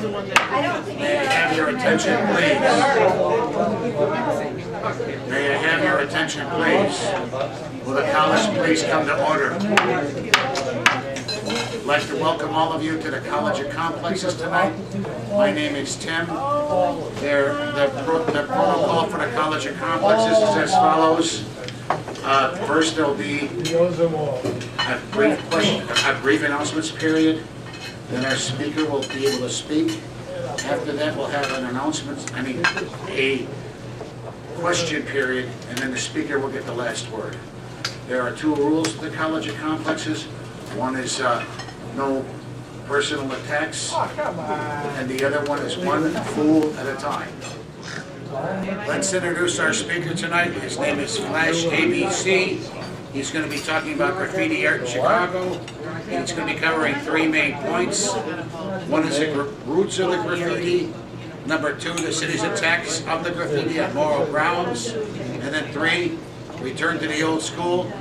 May I have your attention, please? May I have your attention, please? Will the college please come to order? I'd like to welcome all of you to the College of Complexes tonight. My name is Tim. The pro- the protocol for the College of Complexes is as follows. Uh, First, there'll be a brief question, a brief announcements period. Then our speaker will be able to speak. After that, we'll have an announcement, I mean, a question period, and then the speaker will get the last word. There are two rules to the College of Complexes. One is uh, no personal attacks, and the other one is one fool at a time. Let's introduce our speaker tonight. His name is Flash ABC. He's going to be talking about graffiti art in Chicago. He's going to be covering three main points. One is the roots of the graffiti. Number two, the city's attacks of the graffiti on moral grounds. And then three, return to the old school.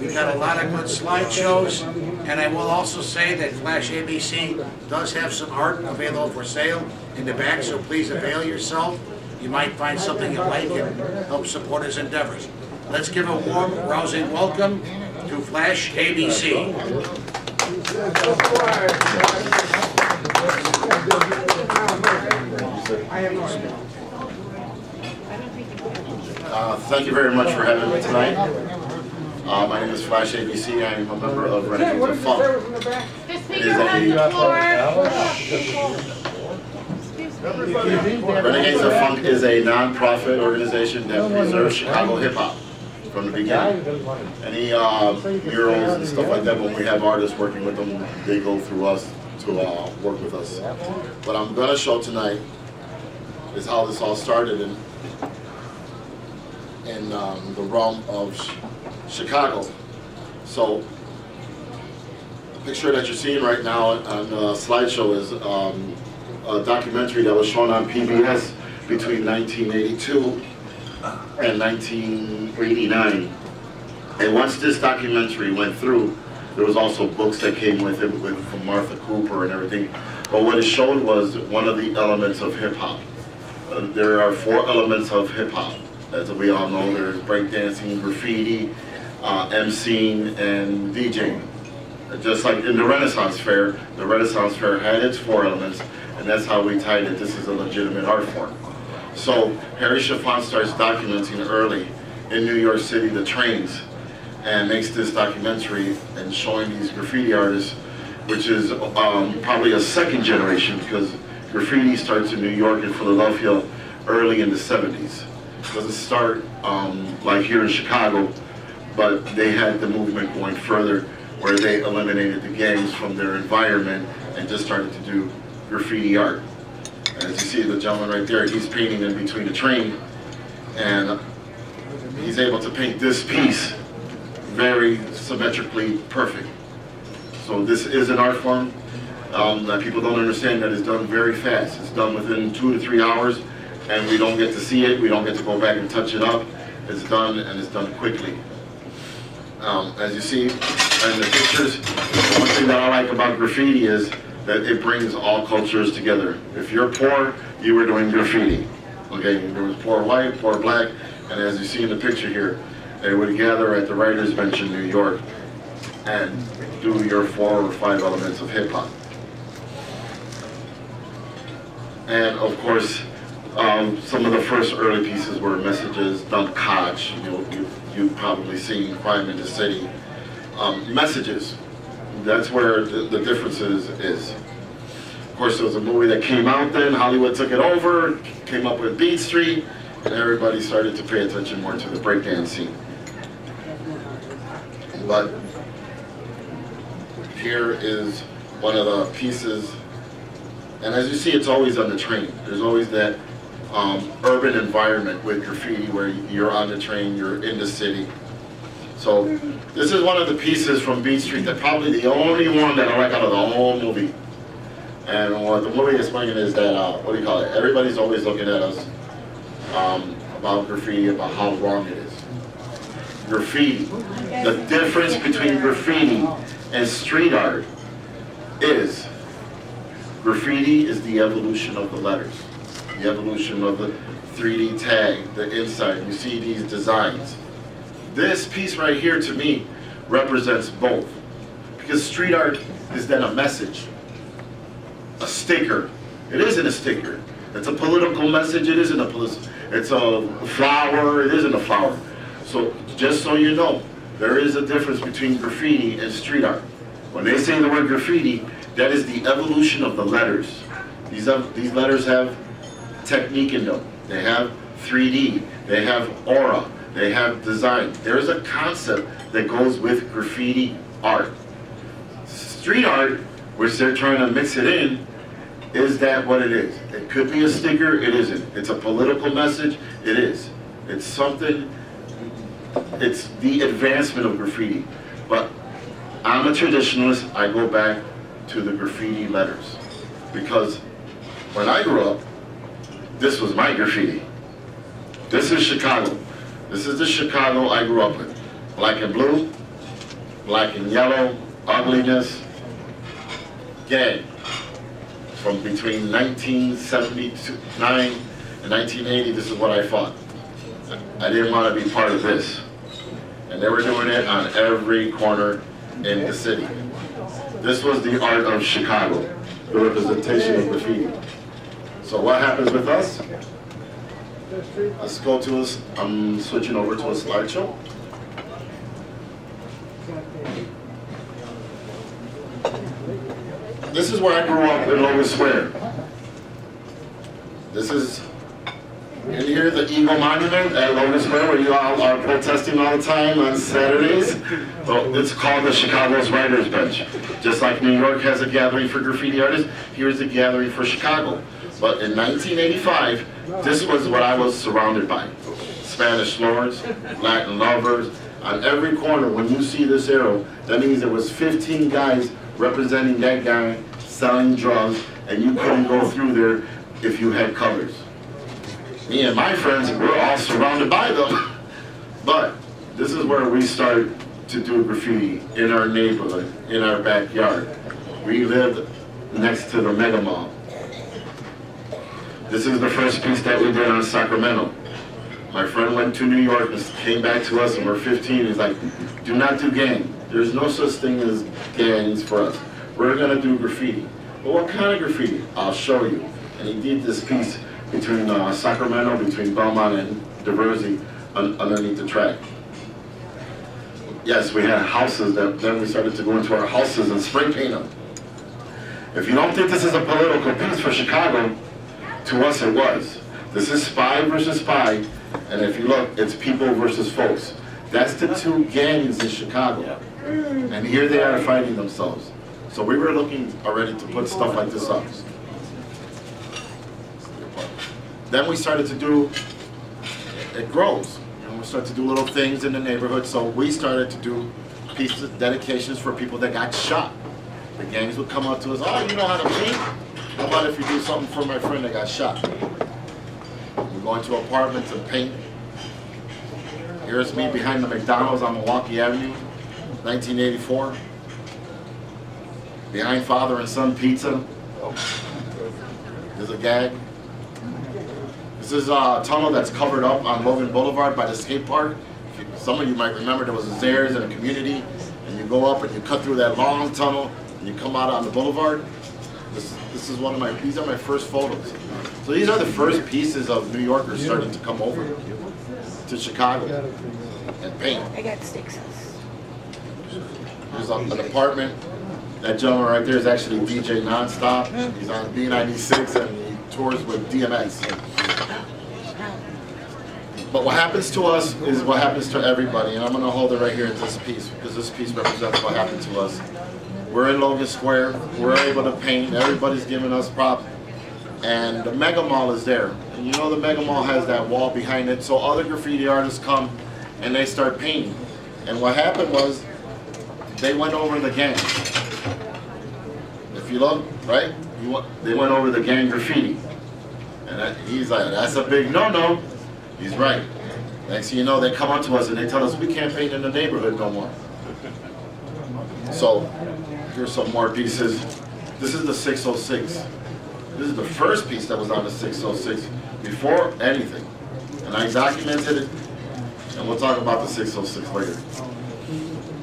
We've got a lot of good slideshows. And I will also say that Flash ABC does have some art available for sale in the back, so please avail yourself. You might find something you like and help support his endeavors. Let's give a warm, rousing welcome to Flash ABC. Uh, Thank you very much for having me tonight. Uh, My name is Flash ABC. I am a member of Renegades of Funk. Speaker is a- the. Renegades of Funk is a non-profit organization that preserves Chicago hip-hop from the beginning. Any uh, murals and stuff like that, when we have artists working with them, they go through us to uh, work with us. What I'm gonna show tonight is how this all started in, in um, the realm of Chicago. So, the picture that you're seeing right now on the slideshow is um, a documentary that was shown on PBS between 1982 and 1989. And once this documentary went through, there was also books that came with it, with, from Martha Cooper and everything. But what it showed was one of the elements of hip hop. Uh, there are four elements of hip hop, as we all know. There's breakdancing, graffiti, uh, MCing, and DJing. Just like in the Renaissance Fair, the Renaissance Fair had its four elements, and that's how we tied it. This is a legitimate art form. So Harry Chalfant starts documenting early in New York City the trains and makes this documentary and showing these graffiti artists, which is um, probably a second generation because graffiti starts in New York and Philadelphia early in the 70s. It doesn't start um, like here in Chicago, but they had the movement going further where they eliminated the gangs from their environment and just started to do graffiti art. As you see the gentleman right there, he's painting in between the train and he's able to paint this piece very symmetrically perfect. So this is an art form um, that people don't understand that is done very fast. It's done within two to three hours and we don't get to see it, we don't get to go back and touch it up. It's done and it's done quickly. Um, as you see in the pictures, one thing that I like about graffiti is that it brings all cultures together. If you're poor, you were doing graffiti. Okay, there was poor white, poor black, and as you see in the picture here, they would gather at the writer's bench in New York and do your four or five elements of hip hop. And of course, um, some of the first early pieces were messages, Dump Koch, you know, you, you've probably seen Crime in the City. Um, messages, that's where the, the difference is, is. Of course, there was a movie that came out then, Hollywood took it over, came up with Beat Street, and everybody started to pay attention more to the breakdance scene. But here is one of the pieces, and as you see, it's always on the train. There's always that um, urban environment with graffiti where you're on the train, you're in the city. So this is one of the pieces from Beat Street that probably the only one that I like out of the whole movie. And what the movie is explaining is that, uh, what do you call it? Everybody's always looking at us um, about graffiti, about how wrong it is. Graffiti, the difference between graffiti and street art is Graffiti is the evolution of the letters, the evolution of the 3D tag, the inside. You see these designs. This piece right here to me represents both. Because street art is then a message, a sticker. It isn't a sticker. It's a political message. It isn't a political. It's a flower. It isn't a flower. So just so you know, there is a difference between graffiti and street art. When they say the word graffiti, that is the evolution of the letters. These have, these letters have technique in them. They have 3D. They have aura. They have design. There is a concept that goes with graffiti art. Street art, which they're trying to mix it in, is that what it is? It could be a sticker, it isn't. It's a political message, it is. It's something, it's the advancement of graffiti. But I'm a traditionalist, I go back to the graffiti letters. Because when I grew up, this was my graffiti. This is Chicago. This is the Chicago I grew up in. Black and blue, black and yellow, ugliness, gang. From between 1979 and 1980, this is what I fought. I didn't want to be part of this. And they were doing it on every corner in the city. This was the art of Chicago, the representation of graffiti. So what happens with us? Let's go to us. I'm switching over to a slideshow. This is where I grew up in Logan Square. This is in here the Eagle Monument at Logan Square where you all are protesting all the time on Saturdays. Well, it's called the Chicago's Writers Bench. Just like New York has a gathering for graffiti artists, here's a gathering for Chicago. But in 1985, this was what I was surrounded by. Spanish lords, Latin lovers. On every corner, when you see this arrow, that means there was 15 guys representing that guy selling drugs, and you couldn't go through there if you had colors. Me and my friends, we're all surrounded by them. But this is where we start to do graffiti in our neighborhood, in our backyard. We lived next to the mega mall. This is the first piece that we did on Sacramento. My friend went to New York and came back to us and we're 15. He's like, do not do gang. There's no such thing as gangs for us. We're gonna do graffiti. But what kind of graffiti? I'll show you. And he did this piece between uh, Sacramento, between Belmont and Diversey un underneath the track. Yes, we had houses that then we started to go into our houses and spray paint them. If you don't think this is a political piece for Chicago, to us it was. This is spy versus spy, and if you look, it's people versus folks. That's the two gangs in Chicago. And here they are fighting themselves. So we were looking already to put stuff like this up. Then we started to do, it grows. And we started to do little things in the neighborhood, so we started to do pieces, of dedications for people that got shot. The gangs would come up to us, oh, you know how to paint? How about if you do something for my friend that got shot? We're going to apartments and paint. Here's me behind the McDonald's on Milwaukee Avenue, 1984. Behind Father and Son Pizza. There's a gag. This is a tunnel that's covered up on Logan Boulevard by the skate park. Some of you might remember there was a Zares in a community, and you go up and you cut through that long tunnel, and you come out on the boulevard. This, is one of my, these are my first photos. So these are the first pieces of New Yorkers starting to come over to Chicago and paint. I got sticks. There's a- an apartment. That gentleman right there is actually DJ Nonstop. He's on B96 and he tours with DMX. But what happens to us is what happens to everybody, and I'm gonna hold it right here in this piece, because this piece represents what happened to us. We're in Logan Square, we're able to paint, everybody's giving us props, and the Mega Mall is there. And you know the Mega Mall has that wall behind it, so other graffiti artists come and they start painting. And what happened was, they went over the gang. If you look, right, you they went over the gang graffiti. And that, he's like, that's a big no-no. He's right. Next thing you know, they come up to us and they tell us we can't paint in the neighborhood no more. So, here's some more pieces. This is the 606. This is the first piece that was on the 606 before anything. And I documented it, and we'll talk about the 606 later.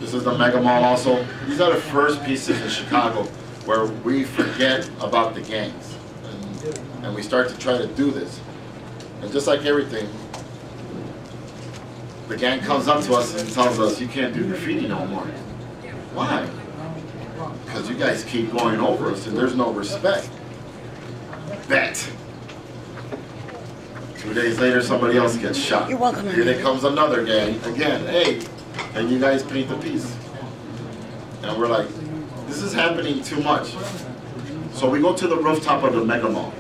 This is the Mega Mall also. These are the first pieces in Chicago where we forget about the gangs. And, and we start to try to do this. And just like everything, the gang comes up to us and tells us, you can't do graffiti no more. Why? Because you guys keep going over us and there's no respect. Bet. Two days later, somebody else gets shot. You're welcome, Here they comes another gang again. Hey, and you guys paint the piece. And we're like, this is happening too much. So we go to the rooftop of the Mega Mall.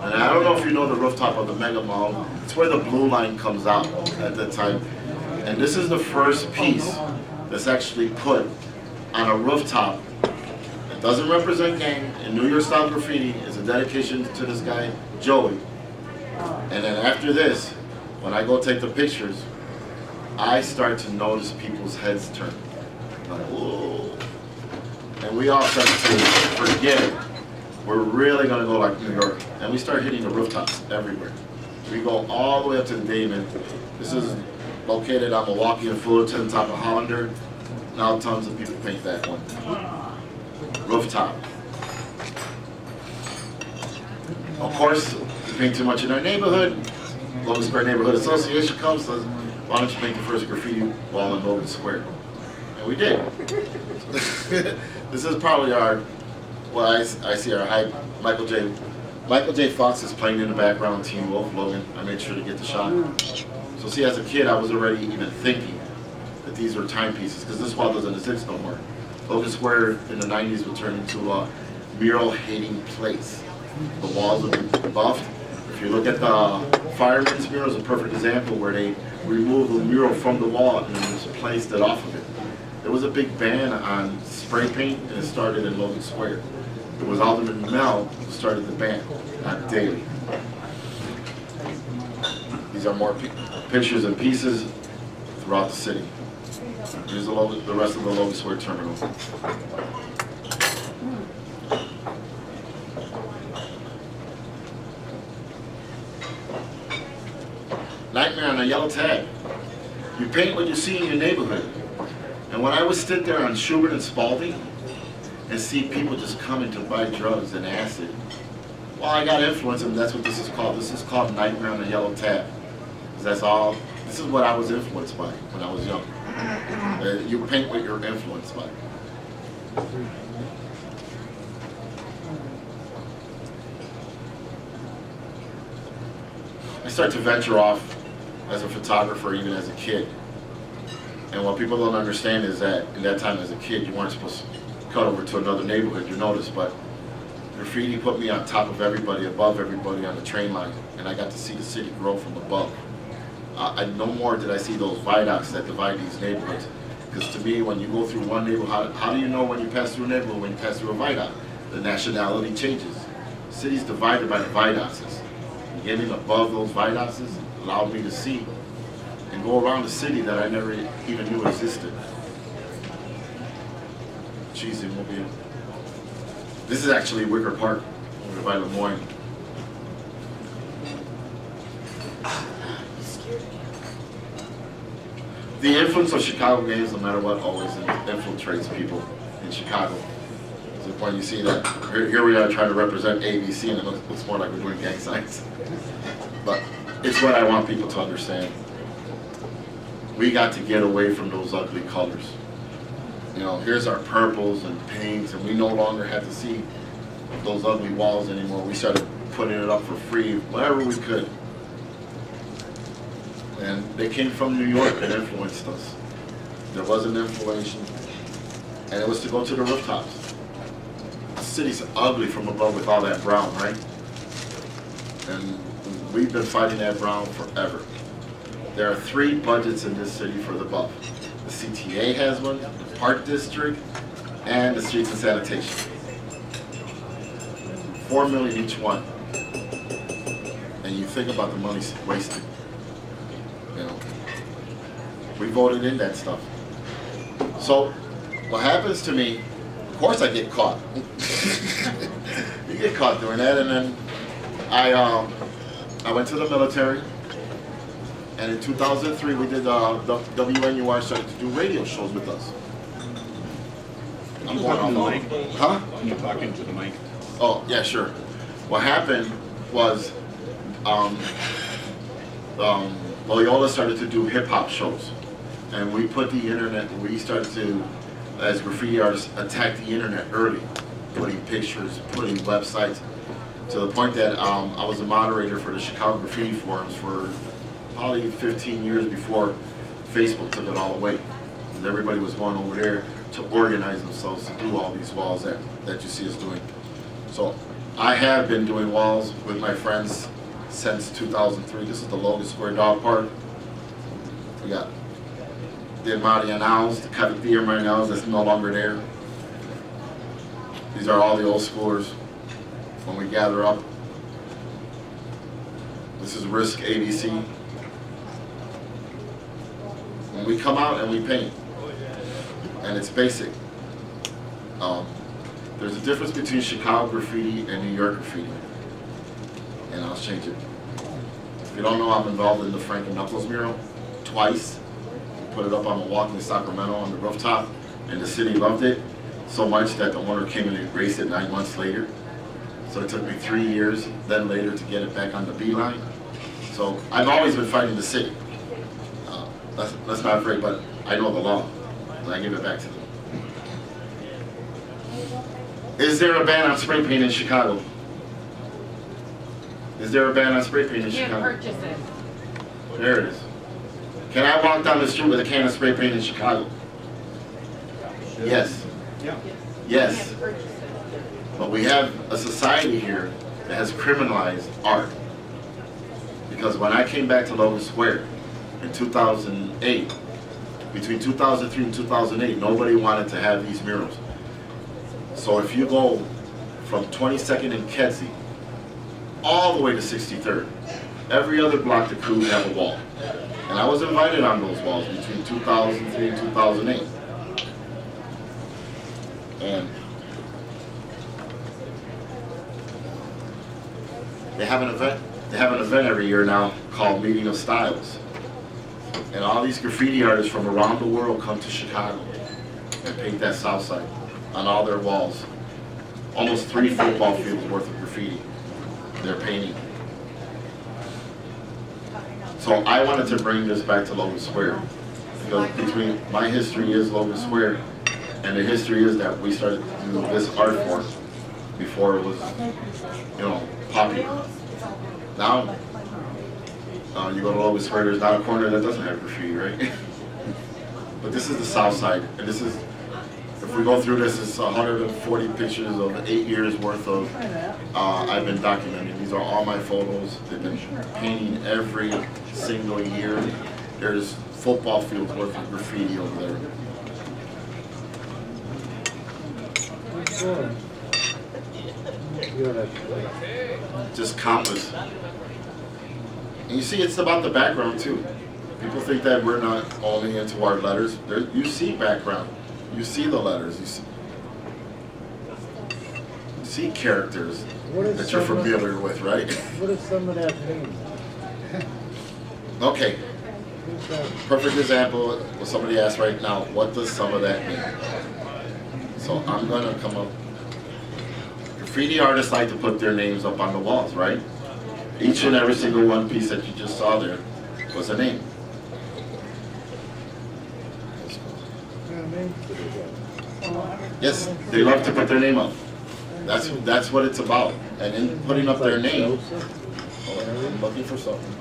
And I don't know if you know the rooftop of the Mega Mall. It's where the blue line comes out at that time. And this is the first piece that's actually put on a rooftop doesn't represent gang in New York style graffiti. is a dedication to this guy, Joey. And then after this, when I go take the pictures, I start to notice people's heads turn. Like, whoa. And we all start to forget it. We're really gonna go like New York. And we start hitting the rooftops everywhere. We go all the way up to the Damon. This is located on Milwaukee and Fullerton, top of Hollander. Now tons of people paint that one. Rooftop. Of course, we paint too much in our neighborhood. Logan Square Neighborhood Association comes, says, why don't you paint the first graffiti wall in Logan Square? And we did. this is probably our, well, I, I see our hype, Michael J. Michael J. Fox is playing in the background, Teen Wolf, Logan. I made sure to get the shot. So see, as a kid, I was already even thinking that these were timepieces, because this wall doesn't exist no more. Logan Square in the 90s would turn into a mural-hating place. The walls would be buffed. If you look at the fireman's mural, is a perfect example where they removed the mural from the wall and just placed it off of it. There was a big ban on spray paint, and it started in Logan Square. It was Alderman Mell who started the ban, not Daley. These are more pictures and pieces throughout the city. Here's the, Logan, the rest of the Logan Square terminal. Nightmare on a yellow tag. You paint what you see in your neighborhood. And when I would sit there on Schubert and Spaulding and see people just coming to buy drugs and acid, well, I got influence, and that's what this is called. This is called Nightmare on a Yellow. 'Cause That's all. This is what I was influenced by when I was young. Uh, you paint what you're influenced by. I start to venture off as a photographer, even as a kid. And what people don't understand is that in that time as a kid, you weren't supposed to cut over to another neighborhood, you notice, but graffiti put me on top of everybody, above everybody on the train line, and I got to see the city grow from above. Uh, I, no more did I see those viaducts that divide these neighborhoods. Because to me, when you go through one neighborhood, how, how do you know when you pass through a neighborhood when you pass through a viaduct? The nationality changes. City's divided by the viaducts. Getting above those viaducts allowed me to see and go around the city that I never even knew existed. Cheesy Mobile. This is actually Wicker Park over by Lemoyne. The influence of Chicago games, no matter what, always infiltrates people in Chicago. To the point you see that here, we are trying to represent ABC, and it looks, looks more like we're doing gang signs. But it's what I want people to understand. We got to get away from those ugly colors. You know, here's our purples and pinks, and we no longer have to see those ugly walls anymore. We started putting it up for free wherever we could. And they came from New York and influenced us. There was an influence, and it was to go to the rooftops. The city's ugly from above with all that brown, right? And we've been fighting that brown forever. There are three budgets in this city for the buff. The CTA has one, the Park District, and the Streets and Sanitation. Four million each one. And you think about the money wasted. We voted in that stuff. So, what happens to me Of course I get caught. you get caught doing that, and then I um, I went to the military, and in 2003 we did uh, the WNUR started to do radio shows with us. I'm going Talking to the mic. Huh? Can you talk into the mic? Oh, yeah, sure. What happened was, um, um, Loyola started to do hip hop shows. And we put the internet, we started to, as graffiti artists, attack the internet early, putting pictures, putting websites, to the point that um, I was a moderator for the Chicago Graffiti Forums for probably 15 years before Facebook took it all away. And everybody was going over there to organize themselves to do all these walls that, that you see us doing. So I have been doing walls with my friends since 2003. This is the Logan Square Dog Park. We got the Amadia Nows, the Cavalier Marnells that's no longer there. These are all the old schoolers when we gather up. This is Risk ABC. When we come out and we paint, and it's basic. Um, there's a difference between Chicago graffiti and New York graffiti. And I'll change it. If you don't know, I'm involved in the Frankie Knuckles mural twice. Put it up on Milwaukee and Sacramento on the rooftop, and the city loved it so much that the owner came and erased it nine months later. So it took me three years, then later, to get it back on the beeline. So I've always been fighting the city. Uh, that's, that's not afraid, but I know the law, and I give it back to them. Is there a ban on spray paint in Chicago? Is there a ban on spray paint in You can't Chicago? purchase it. There it is. Can I walk down the street with a can of spray paint in Chicago? Yes, Yeah. Yes. can't purchase it. But we have a society here that has criminalized art. Because when I came back to Logan Square in 2008, between 2003 and 2008, nobody wanted to have these murals. So if you go from 22nd and Kedzie all the way to 63rd, every other block the crews have a wall. And I was invited on those walls between 2003 and 2008. And They have an event. They have an event every year now called Meeting of Styles, and all these graffiti artists from around the world come to Chicago and paint that South Side on all their walls. Almost three football fields worth of graffiti they're painting. So I wanted to bring this back to Logan Square because between my history is Logan Square, and the history is that we started to do this art form before it was, you know, popular. Now, uh, you go to Logan Square, there's not a corner that doesn't have graffiti, right? but this is the south side, and this is, if we go through this, it's 140 pictures of eight years worth of, uh, I've been documenting. Are all my photos. They've been painting every single year. There's football fields worth of graffiti over there. just countless. And you see, it's about the background too. People think that we're not only into our letters. There, you see background. You see the letters. You see, you see characters What that you're familiar with, right? What does some of that mean? okay, Who's that? perfect example. What somebody asked right now. What does some of that mean? So I'm gonna come up. Graffiti artists like to put their names up on the walls, right? Each and every single one piece that you just saw there was a name. Yeah, names to the Yes, they love to put their name up. That's that's what it's about. And in putting up their name, I'm looking for something.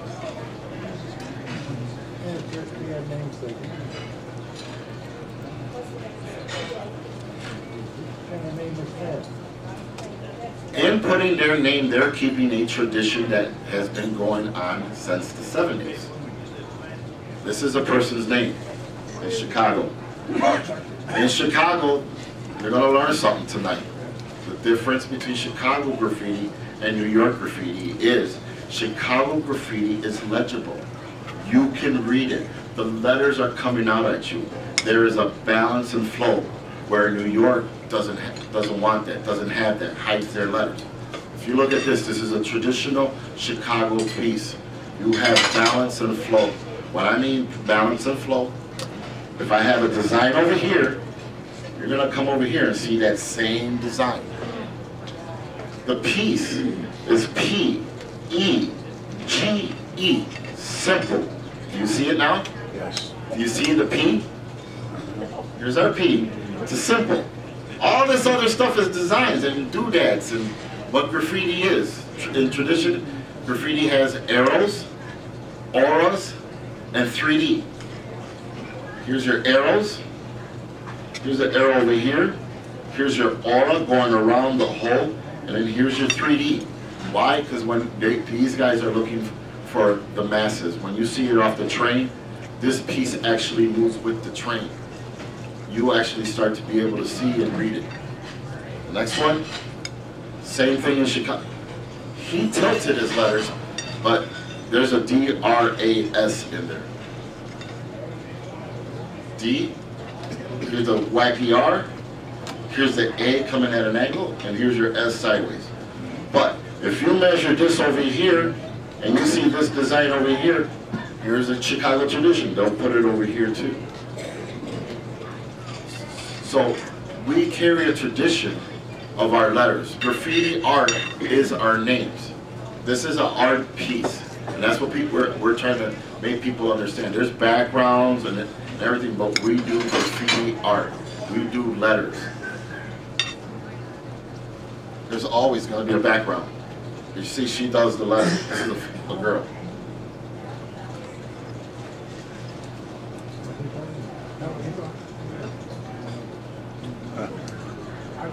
In putting their name, they're keeping a tradition that has been going on since the 70s. This is a person's name in Chicago. In Chicago, you're going to learn something tonight. Difference between Chicago graffiti and New York graffiti is Chicago graffiti is legible. You can read it. The letters are coming out at you. There is a balance and flow. Where New York doesn't, doesn't want that, doesn't have that, hides their letters. If you look at this, this is a traditional Chicago piece. You have balance and flow. What I mean balance and flow, if I have a design over here, you're gonna come over here and see that same design. The piece is P, E, G, E, simple. Do you see it now? Yes. Do you see the P? Here's our P. It's a simple. All this other stuff is designs and doodads and what graffiti is. In tradition, graffiti has arrows, auras, and 3D. Here's your arrows. Here's an arrow over here. Here's your aura going around the hole. And then here's your 3D. Why? Because when they, these guys are looking for the masses, when you see it off the train, this piece actually moves with the train. You actually start to be able to see and read it. The next one, same thing in Chicago. He tilted his letters, but there's a D-R-A-S in there. D, here's a wacky R, here's the A coming at an angle, and here's your S sideways. But if you measure this over here, and you see this design over here, here's a Chicago tradition, they'll put it over here too. So we carry a tradition of our letters. Graffiti art is our names. This is an art piece, and that's what people, we're, we're trying to make people understand. There's backgrounds and and everything, but we do graffiti art. We do letters. There's always gonna be a background. You see, she does the letter. This is a, girl.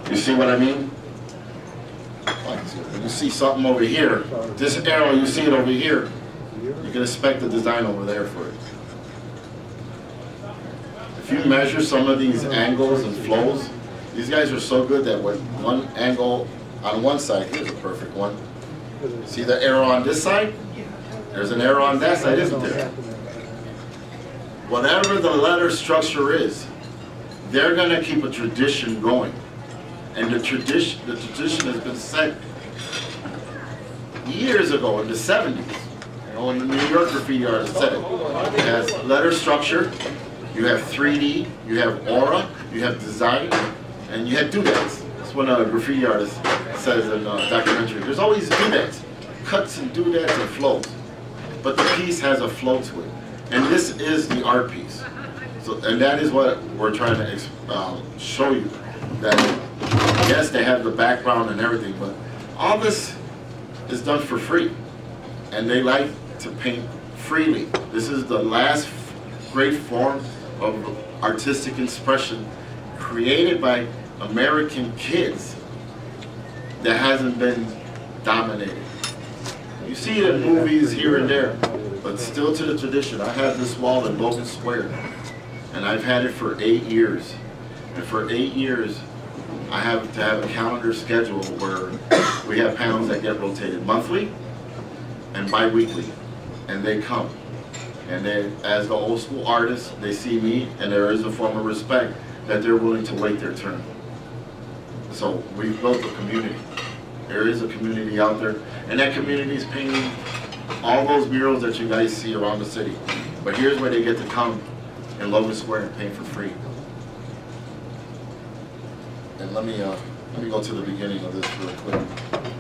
You see what I mean? When you see something over here, this arrow, you see it over here, you can expect the design over there for it. If you measure some of these angles and flows, these guys are so good that with one angle on one side, here's a perfect one. See the arrow on this side? There's an arrow on that side, isn't there? Whatever the letter structure is, they're gonna keep a tradition going. And the tradition, the tradition has been set years ago in the seventies. You know, when the New York graffiti artist said it. It has letter structure, you have 3D, you have aura, you have design, and you have doodads. That's what a graffiti artist says in a documentary. There's always doodads, cuts and doodads and flows. But the piece has a flow to it. And this is the art piece. So, and that is what we're trying to um, show you. That yes, they have the background and everything, but all this is done for free. And they like to paint freely. This is the last great form of artistic expression created by American kids that hasn't been dominated. You see it in movies here and there, but still to the tradition. I have this wall in Logan Square, and I've had it for eight years. And for eight years, I have to have a calendar schedule where we have panels that get rotated monthly and bi-weekly, and they come. And they, as the old school artists, they see me, and there is a form of respect that they're willing to wait their turn. So we've built a community. There is a community out there, and that community is painting all those murals that you guys see around the city. But here's where they get to come in Logan Square and paint for free. And let me, uh, let me go to the beginning of this real quick.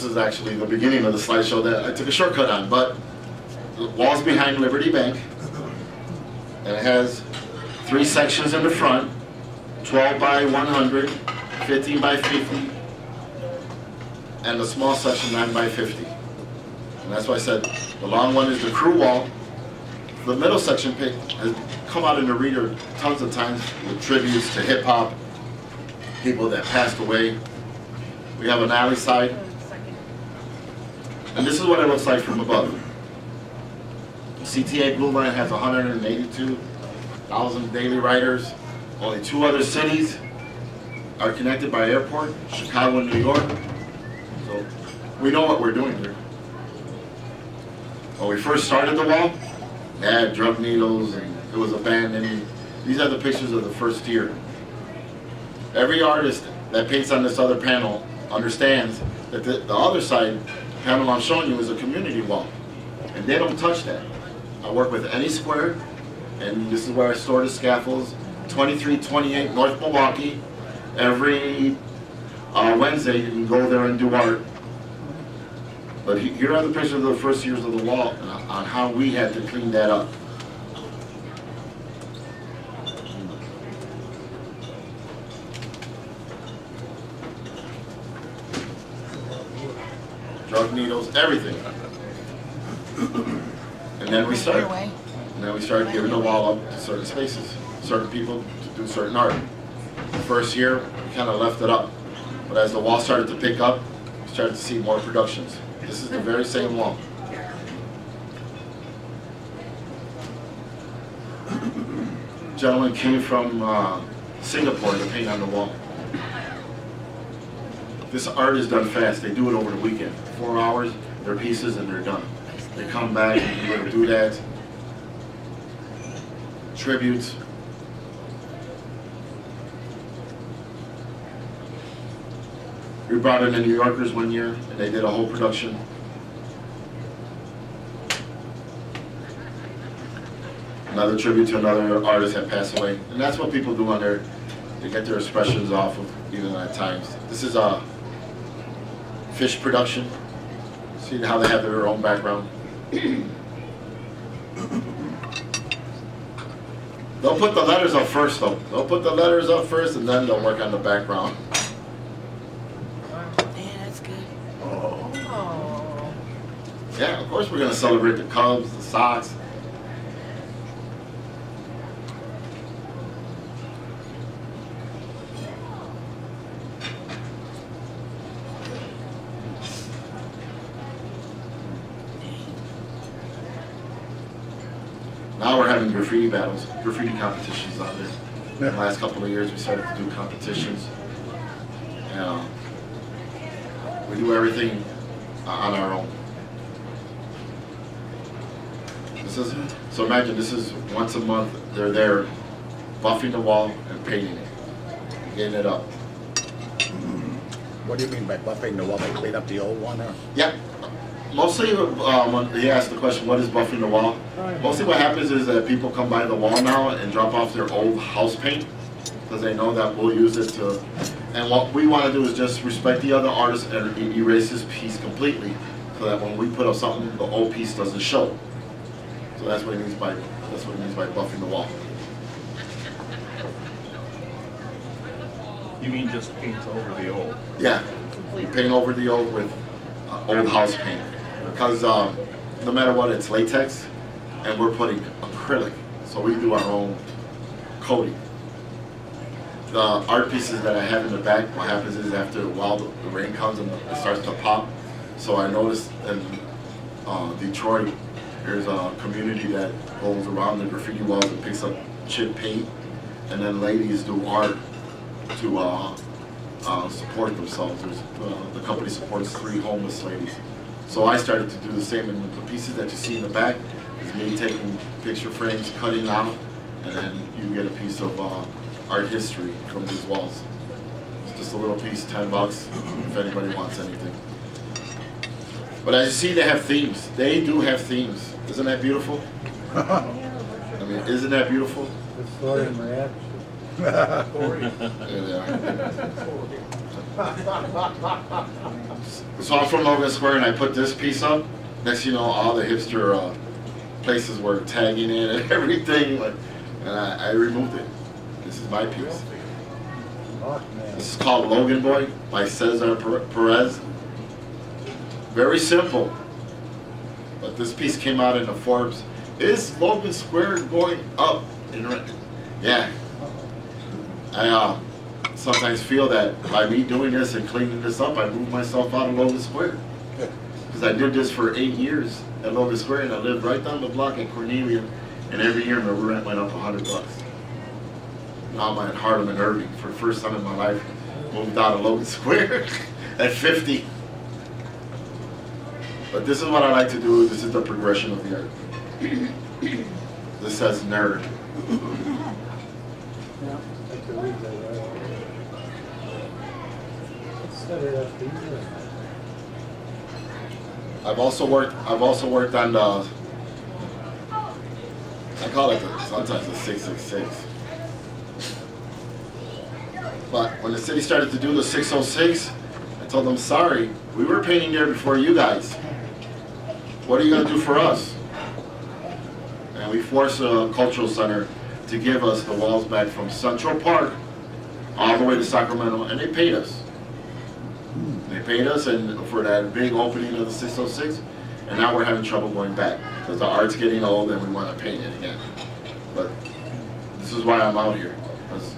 This is actually the beginning of the slideshow that I took a shortcut on, but wall's behind Liberty Bank. And it has three sections in the front, 12 by 100, 15 by 50, and a small section 9 by 50. And that's why I said the long one is the crew wall. The middle section has come out in the reader tons of times with tributes to hip hop, people that passed away. We have an alley side. And this is what it looks like from above. CTA Blue Line has 182,000 daily riders. Only two other cities are connected by airport, Chicago and New York. So we know what we're doing here. When we first started the wall, they had drug needles and it was abandoned. These are the pictures of the first year. Every artist that paints on this other panel understands that the, the other side panel I'm showing you is a community wall. And they don't touch that. I work with any square, and this is where I store the scaffolds, 2328 North Milwaukee. Every uh, Wednesday, you can go there and do art. But he- here are the pictures of the first years of the wall uh, on how we had to clean that up. Drug needles, everything. And then we started, and then we started giving the wall up to certain spaces, certain people to do certain art. The first year, we kind of left it up. But as the wall started to pick up, we started to see more productions. This is the very same wall. Gentleman came from uh, Singapore to paint on the wall. This art is done fast. They do it over the weekend. Four hours, their pieces, and they're done. They come back and do little doodads, tributes. We brought in the New Yorkers one year, and they did a whole production. Another tribute to another artist that passed away, and that's what people do on their, they get their expressions off of even at times. This is a fish production. See how they have their own background. They'll put the letters up first though. They'll put the letters up first and then they'll work on the background. Yeah, that's good. Oh. Yeah, of course we're gonna celebrate the Cubs, the Sox. Now we're having graffiti battles, graffiti competitions out there. In the last couple of years, we started to do competitions. And, uh, we do everything on our own. This is, so imagine this is once a month, they're there buffing the wall and painting it, getting it up. What do you mean by buffing the wall? They clean up the old one or? Yep. Mostly, um, when he asked the question, what is buffing the wall? Mostly what happens is that people come by the wall now and drop off their old house paint because they know that we'll use it to, and what we want to do is just respect the other artist and erase his piece completely so that when we put up something, the old piece doesn't show. So that's what he means by, that's what he means by buffing the wall. You mean just paint over the old? Yeah, we paint over the old with uh, old house paint. Because um, no matter what, it's latex, and we're putting acrylic, so we do our own coating. The art pieces that I have in the back, what happens is after a while, the rain comes and it starts to pop. So I noticed in uh, Detroit, there's a community that goes around the graffiti walls and picks up chip paint, and then ladies do art to uh, uh, support themselves. Uh, the company supports three homeless ladies. So I started to do the same, and the pieces that you see in the back is me taking picture frames, cutting out, and then you get a piece of uh, art history from these walls. It's just a little piece, 10 bucks, if anybody wants anything. But as you see, they have themes. They do have themes. Isn't that beautiful? I mean, isn't that beautiful? The story and reaction. There they are. So I'm from Logan Square and I put this piece up. Next you know, all the hipster uh, places were tagging in and everything. like, And I, I removed it. This is my piece. This is called Logan Boy by Cesar Perez. Very simple. But this piece came out in the Forbes. Is Logan Square going up in? Yeah. I uh, sometimes feel that by me doing this and cleaning this up, I moved myself out of Logan Square. Because I did this for eight years at Logan Square and I lived right down the block at Cornelia. And every year my rent went up a hundred bucks. Now I'm at Harlem and Irving for the first time in my life. Moved out of Logan Square at 50. But this is what I like to do, this is the progression of the art. This says nerd. Yeah, I could read that right. Set it up to you. I've also worked, I've also worked on the, I call it sometimes the six six six. But when the city started to do the six oh six, I told them, sorry, we were painting there before you guys. What are you gonna do for us? And we forced the cultural center to give us the walls back from Central Park all the way to Sacramento, and they paid us. Paid us and for that big opening of the 606, and now we're having trouble going back because the art's getting old and we want to paint it again. But this is why I'm out here because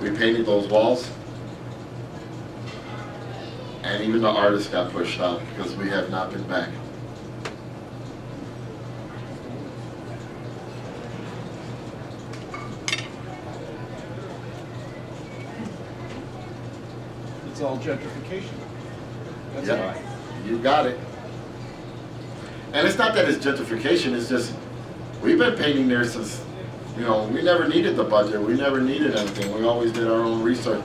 we painted those walls, and even the artists got pushed out because we have not been back. It's all gentrification. That's Yeah. why. You got it. And it's not that it's gentrification, it's just, we've been painting there since, you know, we never needed the budget, we never needed anything, we always did our own research.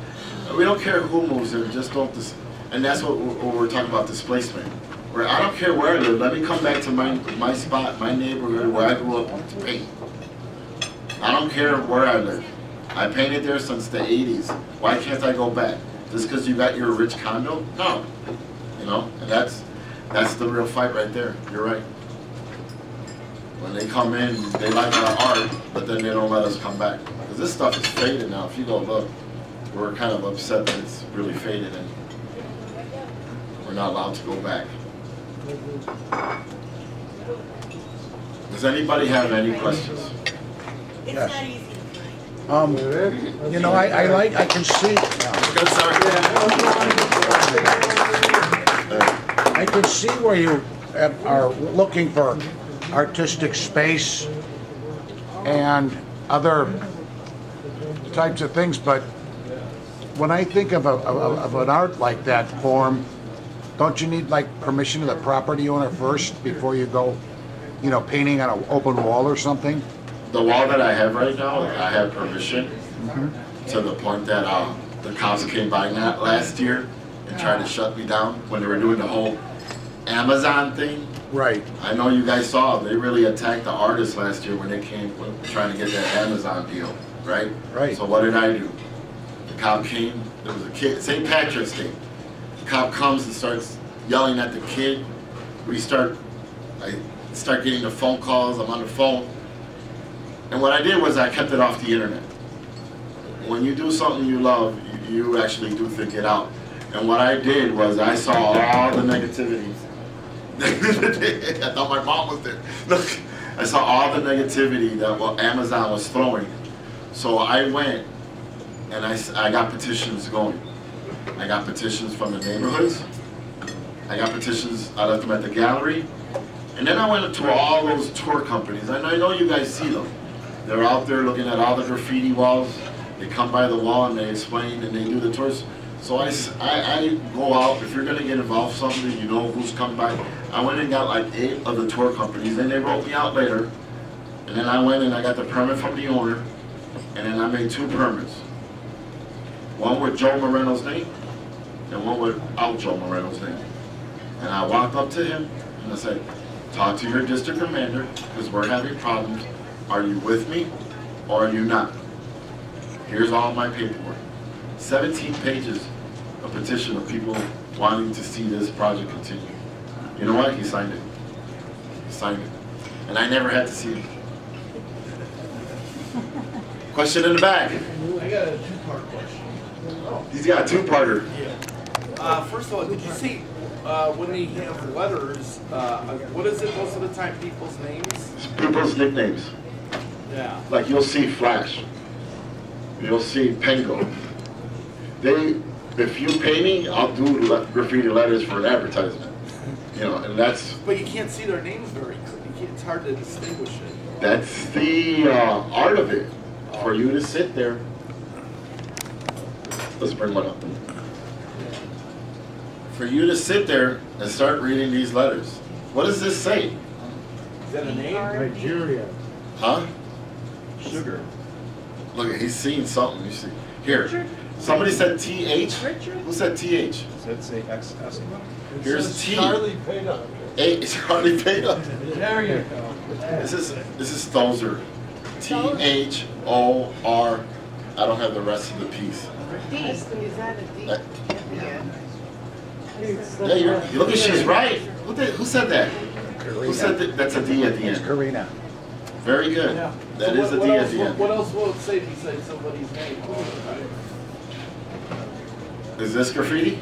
We don't care who moves there, just don't, dis- and that's what, we're- talking about displacement. Where I don't care where I live, let me come back to my, my spot, my neighborhood where I grew up to paint. I don't care where I live. I painted there since the eighties. Why can't I go back? Just because you got your rich condo? No. You know, and that's, that's the real fight right there. You're right. When they come in, they like our art, but then they don't let us come back. Because this stuff is faded now. If you go look, we're kind of upset that it's really faded and we're not allowed to go back. Does anybody have any questions? It's Yes. not easy to find. Um, you know, I, I like, I can see, Good, sir. I can see where you are looking for artistic space and other types of things, but when I think of a, of, of an art like that form, don't you need like permission of the property owner first before you go, you know, painting on an open wall or something? The wall that I have right now, I have permission to the point that uh, the council came by not last year and tried to shut me down when they were doing the whole Amazon thing. Right. I know you guys saw, they really attacked the artists last year when they came, trying to get that Amazon deal, right? Right. So what did I do? The cop came, there was a kid, St. Patrick's Day. The cop comes and starts yelling at the kid. We start, I start getting the phone calls, I'm on the phone. And what I did was I kept it off the internet. When you do something you love, you, you actually do think it out. And what I did was I saw all the negativities. I thought my mom was there. Look, I saw all the negativity that what Amazon was throwing. So I went and I, I got petitions going. I got petitions from the neighborhoods. I got petitions, I left them at the gallery. And then I went to all those tour companies, and I know you guys see them. They're out there looking at all the graffiti walls. They come by the wall and they explain and they do the tours. So I I go out, if you're gonna get involved in something, you know who's coming by. I went and got like eight of the tour companies, then they wrote me out later. And then I went and I got the permit from the owner, and then I made two permits. One with Joe Moreno's name, and one without Joe Moreno's name. And I walked up to him and I said, talk to your district commander, because we're having problems. Are you with me or are you not? Here's all my paperwork. Seventeen pages of petition of people wanting to see this project continue. You know what? He signed it. He signed it. And I never had to see it. Question in the back. I got a two-part question. He's got a two-parter. Uh, first of all, did you see, uh, when they have letters, uh, what is it most of the time, people's names? People's nicknames. Yeah. Like you'll see Flash. You'll see Pengo. They, if you pay me, I'll do le- graffiti letters for an advertisement. You know, and that's, But you can't see their names very, cl- it's hard to distinguish it. that's the uh, art of it. For you to sit there. Let's bring one up. For you to sit there and start reading these letters. What does this say? Is that a name? Nigeria. Huh? Sugar. Look, he's seeing something. You see. Here. Somebody said TH. Who said TH? Does that say ex Eskimo? Here's T. Charlie Payton. A it's hardly paid up. There you go. This is this is Stozer. T H O R. I don't have the rest of the piece. D, is that a D? Uh, Yeah. Yeah, you're, you look at she's right. Who, did, who said that? Who said that? That's a D at the It's end. Karina. Very good. Yeah. That So is what- D what at else- the end. What else will it say besides somebody's name? Is this graffiti?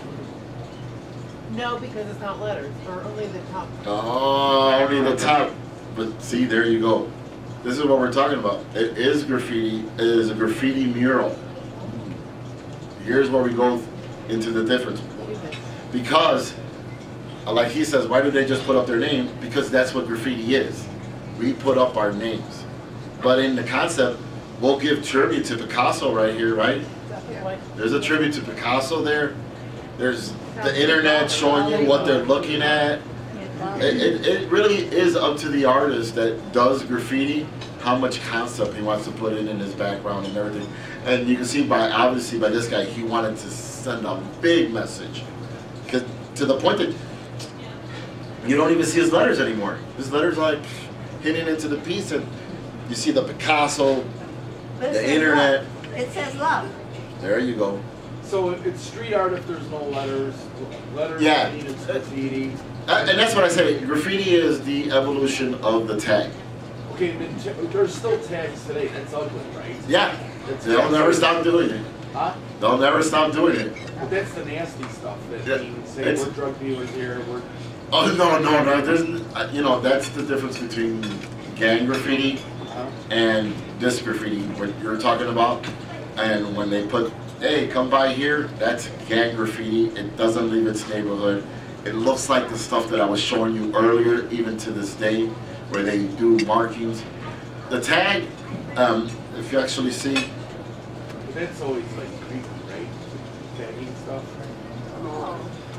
No, because it's not letters, or only the top. Oh, only the top. But see, there you go. This is what we're talking about. It is graffiti. It is a graffiti mural. Here's where we go into the difference. Because, like he says, why do they just put up their name? Because that's what graffiti is. We put up our names. But in the concept, we'll give tribute to Picasso right here, right? There's a tribute to Picasso there. There's the internet showing you what they're looking at. It, it, it really is up to the artist that does graffiti how much concept he wants to put in in his background and everything. And you can see by obviously by this guy, he wanted to send a big message, 'Cause- to the point that you don't even see his letters anymore. His letters like hitting into the piece, and you see the Picasso, the internet. love. It says love. There you go. So it's street art if there's no letters. Letters Yeah. mean it's graffiti. Uh, and that's what I say. Graffiti is the evolution of the tag. Okay, but there's still tags today. That's ugly, right? Yeah, That's they'll never stop doing it. Huh? They'll never stop doing it. But that's the nasty stuff that Yeah, means say it's- we're drug dealers here. We're Oh no, no, no. There's, uh, you know, that's the difference between gang graffiti huh? and this graffiti, what you're talking about. And when they put, hey, come by here, that's gang graffiti. It doesn't leave its neighborhood. It looks like the stuff that I was showing you earlier, even to this day, where they do markings. The tag, um, if you actually see, But that's always like creepy, right? Tagging stuff.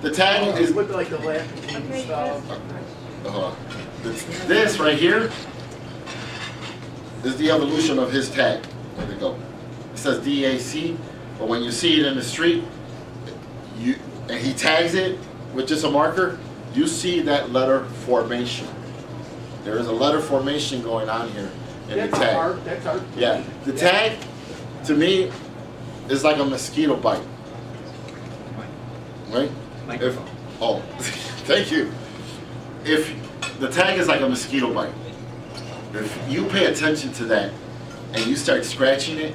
the tag is with like the Latin stuff. Uh, this, this right here is the evolution of his tag. There we go. It says DAC, but when you see it in the street, you and he tags it with just a marker, you see that letter formation. There is a letter formation going on here in That's the tag. art. That's art. Yeah, the tag to me is like a mosquito bite. Right? If, Microphone. oh, thank you. If the tag is like a mosquito bite, if you pay attention to that and you start scratching it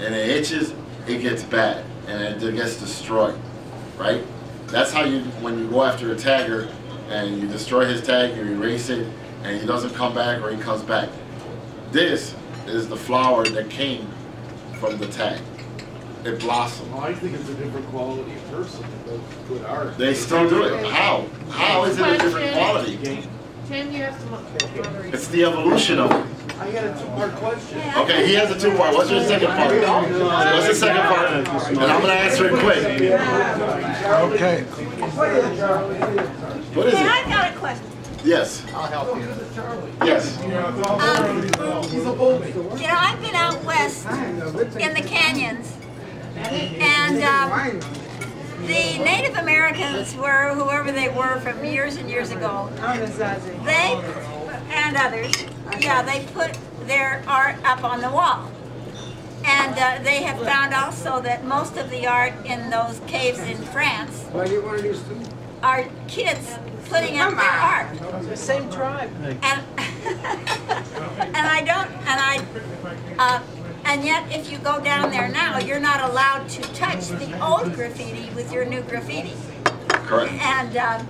and it itches, it gets bad and it gets destroyed, right? That's how you, when you go after a tagger and you destroy his tag, you erase it, and he doesn't come back or he comes back. This is the flower that came from the tag. It blossomed. Well, I think it's a different quality of person that does good art. They still do it. How? How is it a different quality? Okay, Tim, you have some moderation. It's the evolution of it. I got a two-part question. Okay, he has a two part. What's your second part? What's the second part? And I'm gonna answer it quick. Okay, What is Hey, it? I've got a question. Yes. I'll help you. Yes. Um, you know, I've been out west in the canyons, and um, the Native Americans were whoever they were from years and years ago. They and others, yeah, they put their art up on the wall. And uh, they have found also that most of the art in those caves in France are kids putting up their art. The same tribe. And, and I don't, and I, uh, and yet if you go down there now, you're not allowed to touch the old graffiti with your new graffiti. Correct. And um,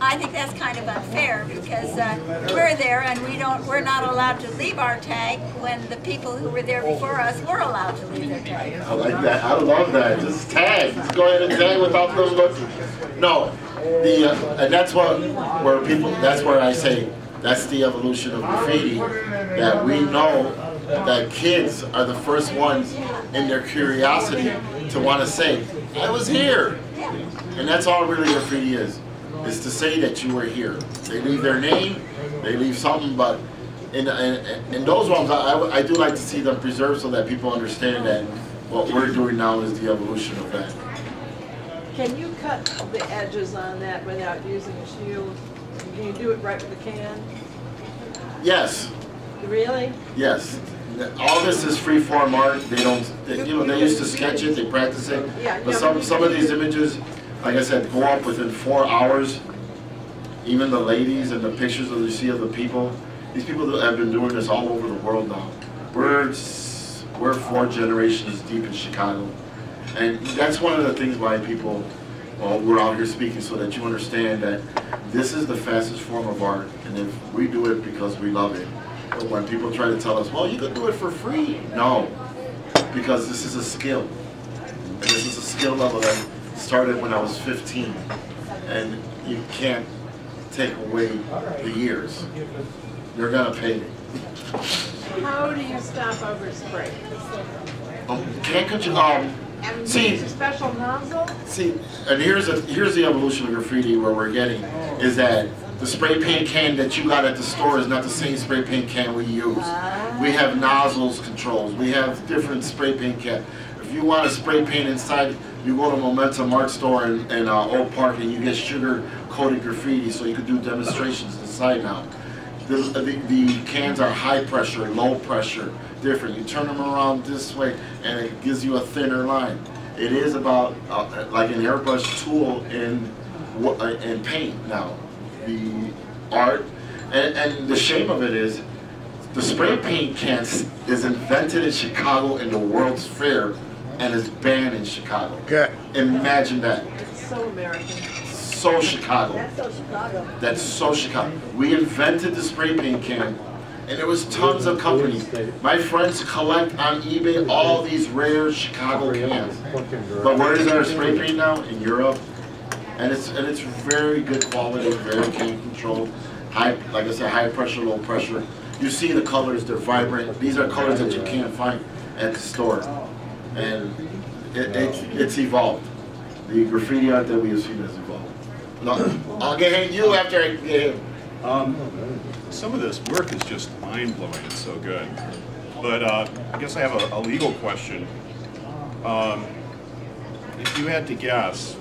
I think that's kind of unfair because uh, we're there and we don't, we're not allowed to leave our tag when the people who were there before us were allowed to leave their tag. I like that. I love that. Just tag. Just go ahead and tag without them looking. No, the uh, and that's what where people. That's where I say that's the evolution of graffiti. That we know that kids are the first ones in their curiosity to want to say, "I was here," and that's all really graffiti is. is to say that you were here. They leave their name, they leave something, but in, in, in those ones, I, I do like to see them preserved so that people understand that what we're doing now is the evolution of that. Can you cut the edges on that without using a shield? Can you do it right with the can? Yes, Really? yes. All this is free form art. They don't, they, you know, they used to sketch it, they practice it. But some, some of these images, like I said, go up within four hours. Even the ladies and the pictures that you see of the people, these people have been doing this all over the world now. We're, we're four generations deep in Chicago. And that's one of the things why people, well, we're out here speaking so that you understand that this is the fastest form of art. And if we do it because we love it. But when people try to tell us, well, you can do it for free. No, because this is a skill. And this is a skill level that started when I was 15. And you can't take away the years. You're gonna pay me. How do you stop overspray? Um, can't cut you, um, And See- a special nozzle? see, and here's a, here's the evolution of graffiti where we're getting, is that the spray paint can that you got at the store is not the same spray paint can we use. We have nozzles controls, we have different spray paint can. If you want to spray paint inside, you go to Momentum Art Store in, in uh, Park and you get sugar coated graffiti so you can do demonstrations inside now. The, the, the cans are high pressure, low pressure, different. You turn them around this way and it gives you a thinner line. It is about uh, like an airbrush tool in, in paint now. The art, and, and the shame of it is, the spray paint can is invented in Chicago in the World's Fair and is banned in Chicago. Okay. Imagine that. It's so American. So Chicago. That's so Chicago. That's so Chicago. We invented the spray paint can, and there was tons of companies. My friends collect on eBay all these rare Chicago cans. But where is our spray paint now? In Europe, and it's and it's very good quality, very can controlled, high like I said, high pressure, low pressure. You see the colors; they're vibrant. These are colors that you can't find at the store, and it, it's it's evolved. The graffiti art that we have seen has evolved. No, I'll get you after I get him. Um, some of this work is just mind-blowing, it's so good. But uh, I guess I have a, a legal question. Um, If you had to guess,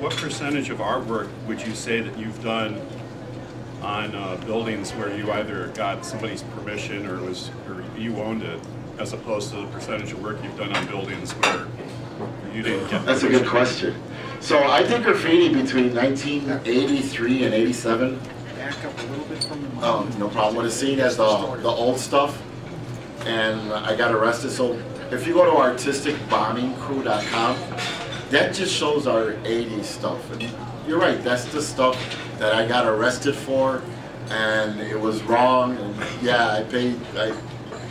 what percentage of artwork would you say that you've done on uh, buildings where you either got somebody's permission or was, or you owned it, as opposed to the percentage of work you've done on buildings where you didn't get That's a good question. So I did graffiti between 1983 and 87. Back up a little bit from the mic. Um, no problem. What is seen as the, the old stuff, and I got arrested. So if you go to artisticbombingcrew.com, that just shows our 80s stuff. And you're right, that's the stuff that I got arrested for, and it was wrong. And yeah, I paid. I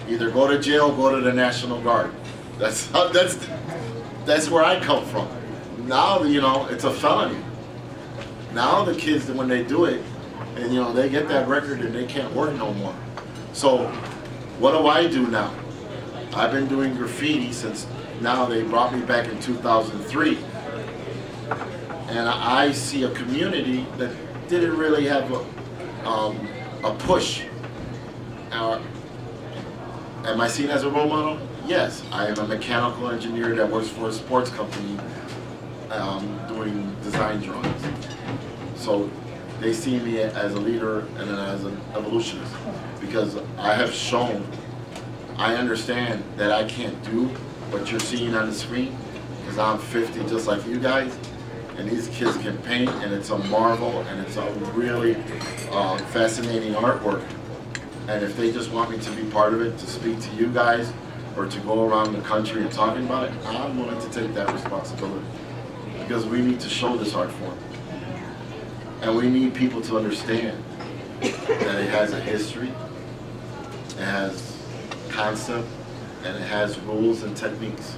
either go to jail, or go to the National Guard. That's that's that's where I come from. Now you know it's a felony. Now the kids, when they do it, and you know they get that record and they can't work no more. So what do I do now? I've been doing graffiti since now they brought me back in 2003. And I see a community that didn't really have a, um, a push. Am I seen as a role model? Yes, I am a mechanical engineer that works for a sports company um, doing design drawings. So they see me as a leader and then as an evolutionist because I have shown, I understand that I can't do what you're seeing on the screen because I'm 50 just like you guys and these kids can paint and it's a marvel and it's a really uh, fascinating artwork. And if they just want me to be part of it, to speak to you guys or to go around the country and talking about it, I'm willing to take that responsibility because we need to show this art form. And we need people to understand that it has a history, it has concept, and it has rules and techniques.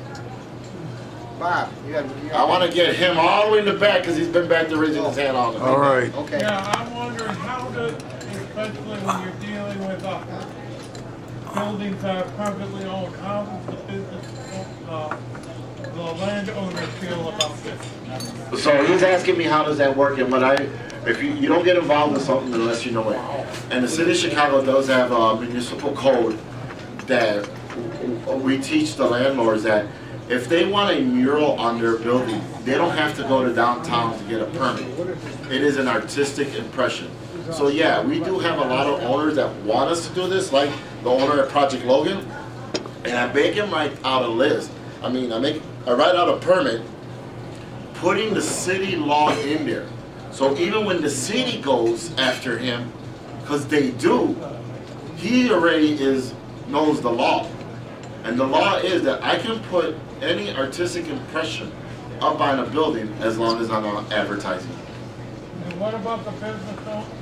Bob, you got, you I want to get him all the way in the back because he's been back there raising his hand all the time. All right. Okay. Yeah, I'm wondering how to, especially when you're dealing with, uh, buildings that are privately owned, how does the business, uh, the landowner feel about this? So he's asking me how does that work, and what I, if you, you don't get involved in something unless you know it. And the city of Chicago does have a municipal code that we teach the landlords that if they want a mural on their building, they don't have to go to downtown to get a permit. It is an artistic impression. So yeah, we do have a lot of owners that want us to do this, like the owner at Project Logan, and I make him write out a list. I mean, I make, I write out a permit, putting the city law in there. So even when the city goes after him, because they do, he already is, knows the law. And the law is that I can put any artistic impression up on a building as long as I'm not advertising. And what about the business,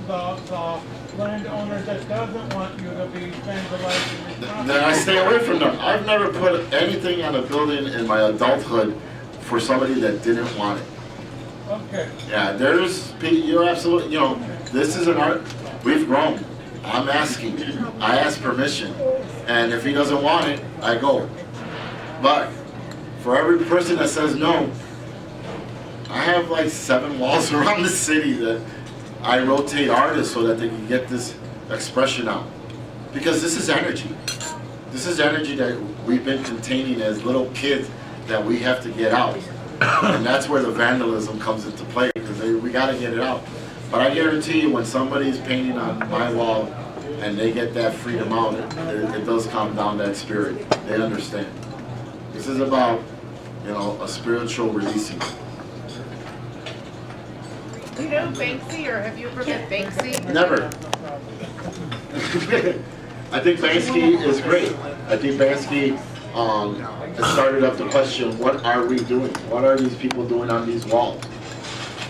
the, the landowner that doesn't want you to be vandalizing? Then I stay away from them. I've never put anything on a building in my adulthood for somebody that didn't want it. Okay, Yeah, there's, pe- you're absolutely, you know, this is an art, we've grown. I'm asking, I ask permission, and if he doesn't want it, I go. But for every person that says no, I have like seven walls around the city that I rotate artists so that they can get this expression out. Because this is energy. This is energy that we've been containing as little kids that we have to get out. And that's where the vandalism comes into play, because we gotta get it out. But I guarantee you, when somebody's painting on my wall and they get that freedom out, it, it does calm down that spirit. They understand. This is about, you know, a spiritual releasing. Do you know Banksy, or have you ever met Banksy? Never. I think Bansky is great. I think Bansky um, started up the question, what are we doing? What are these people doing on these walls?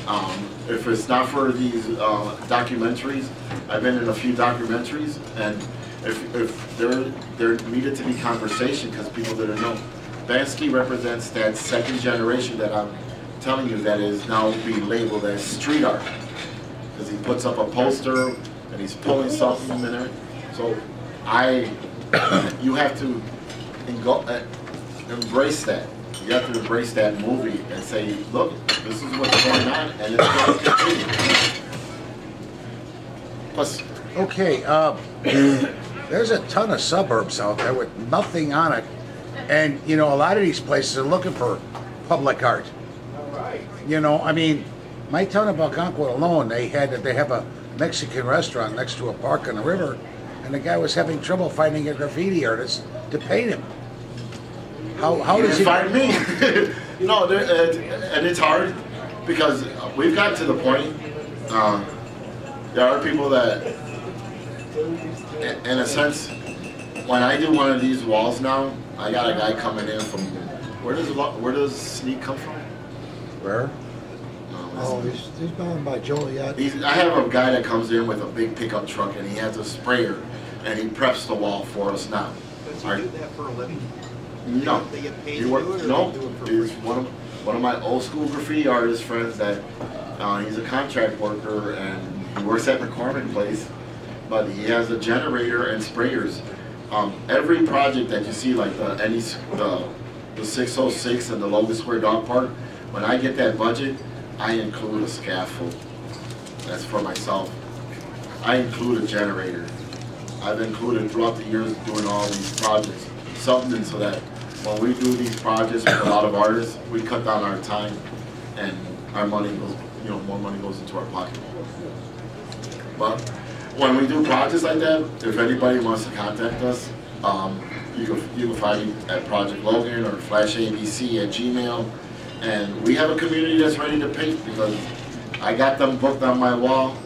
Um, if it's not for these uh, documentaries, I've been in a few documentaries, and if, if there there needed to be conversation because people didn't know, Bansky represents that second generation that I'm telling you that is now being labeled as street art because he puts up a poster and he's pulling something and there. So I, you have to uh, embrace that. You have to embrace that movie and say, look, this is what's going on and it's going to continue. Plus, Okay, uh, there's a ton of suburbs out there with nothing on it. And, you know, a lot of these places are looking for public art. You know, I mean, my town of Algonquin alone, they had, they have a Mexican restaurant next to a park on the river, and the guy was having trouble finding a graffiti artist to paint him. How, how you does he? find me. no, there, uh, and it's hard because we've got to the point. Um, there are people that, in- in a sense, when I do one of these walls now, I got a guy coming in from where does Lo- where does Sneak come from? Where? No, Oh, he's, he's bound by Joliet. He's, I have a guy that comes in with a big pickup truck and he has a sprayer and he preps the wall for us now. Does Our- he do that for a living? No. They get paid He to work, do it, no, do it for he's free? one of, one of my old school graffiti artist friends that, uh, he's a contract worker and he works at McCormick Place, but he has a generator and sprayers. Um, every project that you see, like the, any, the, the six oh six and the Logan Square Dog Park, when I get that budget, I include a scaffold. That's for myself. I include a generator. I've included throughout the years doing all these projects, something so that when we do these projects with a lot of artists, we cut down our time and our money goes, you know, more money goes into our pocket. But when we do projects like that, if anybody wants to contact us, um, you can, you can find me at Project Logan or Flash ABC at Gmail. And we have a community that's ready to paint because I got them booked on my wall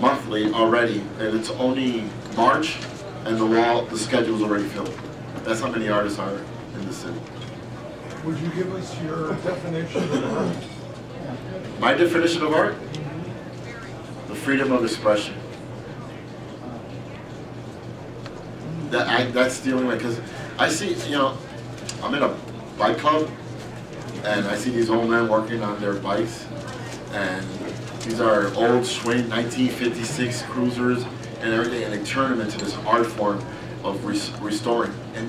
monthly already, and it's only March, and the wall, the schedule's already filled. That's how many artists are in the city. Would you give us your definition of art? My definition of art? The freedom of expression. That I, that's the only way, because I see, you know, I'm in a bike club, and I see these old men working on their bikes, and these are old swing 1956 cruisers and everything, and they turn them into this art form of res- restoring. And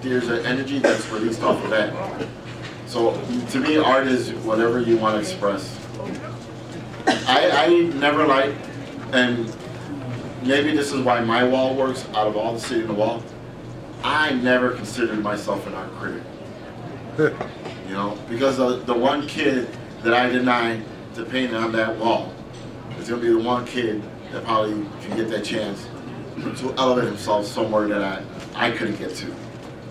there's an energy that's released off of that. So to me, art is whatever you want to express. I, I never like, and maybe this is why my wall works out of all the city in the wall. I never considered myself an art critic. You know, because the, the one kid that I denied to paint on that wall is gonna be the one kid that probably can get that chance to elevate himself somewhere that I, I couldn't get to.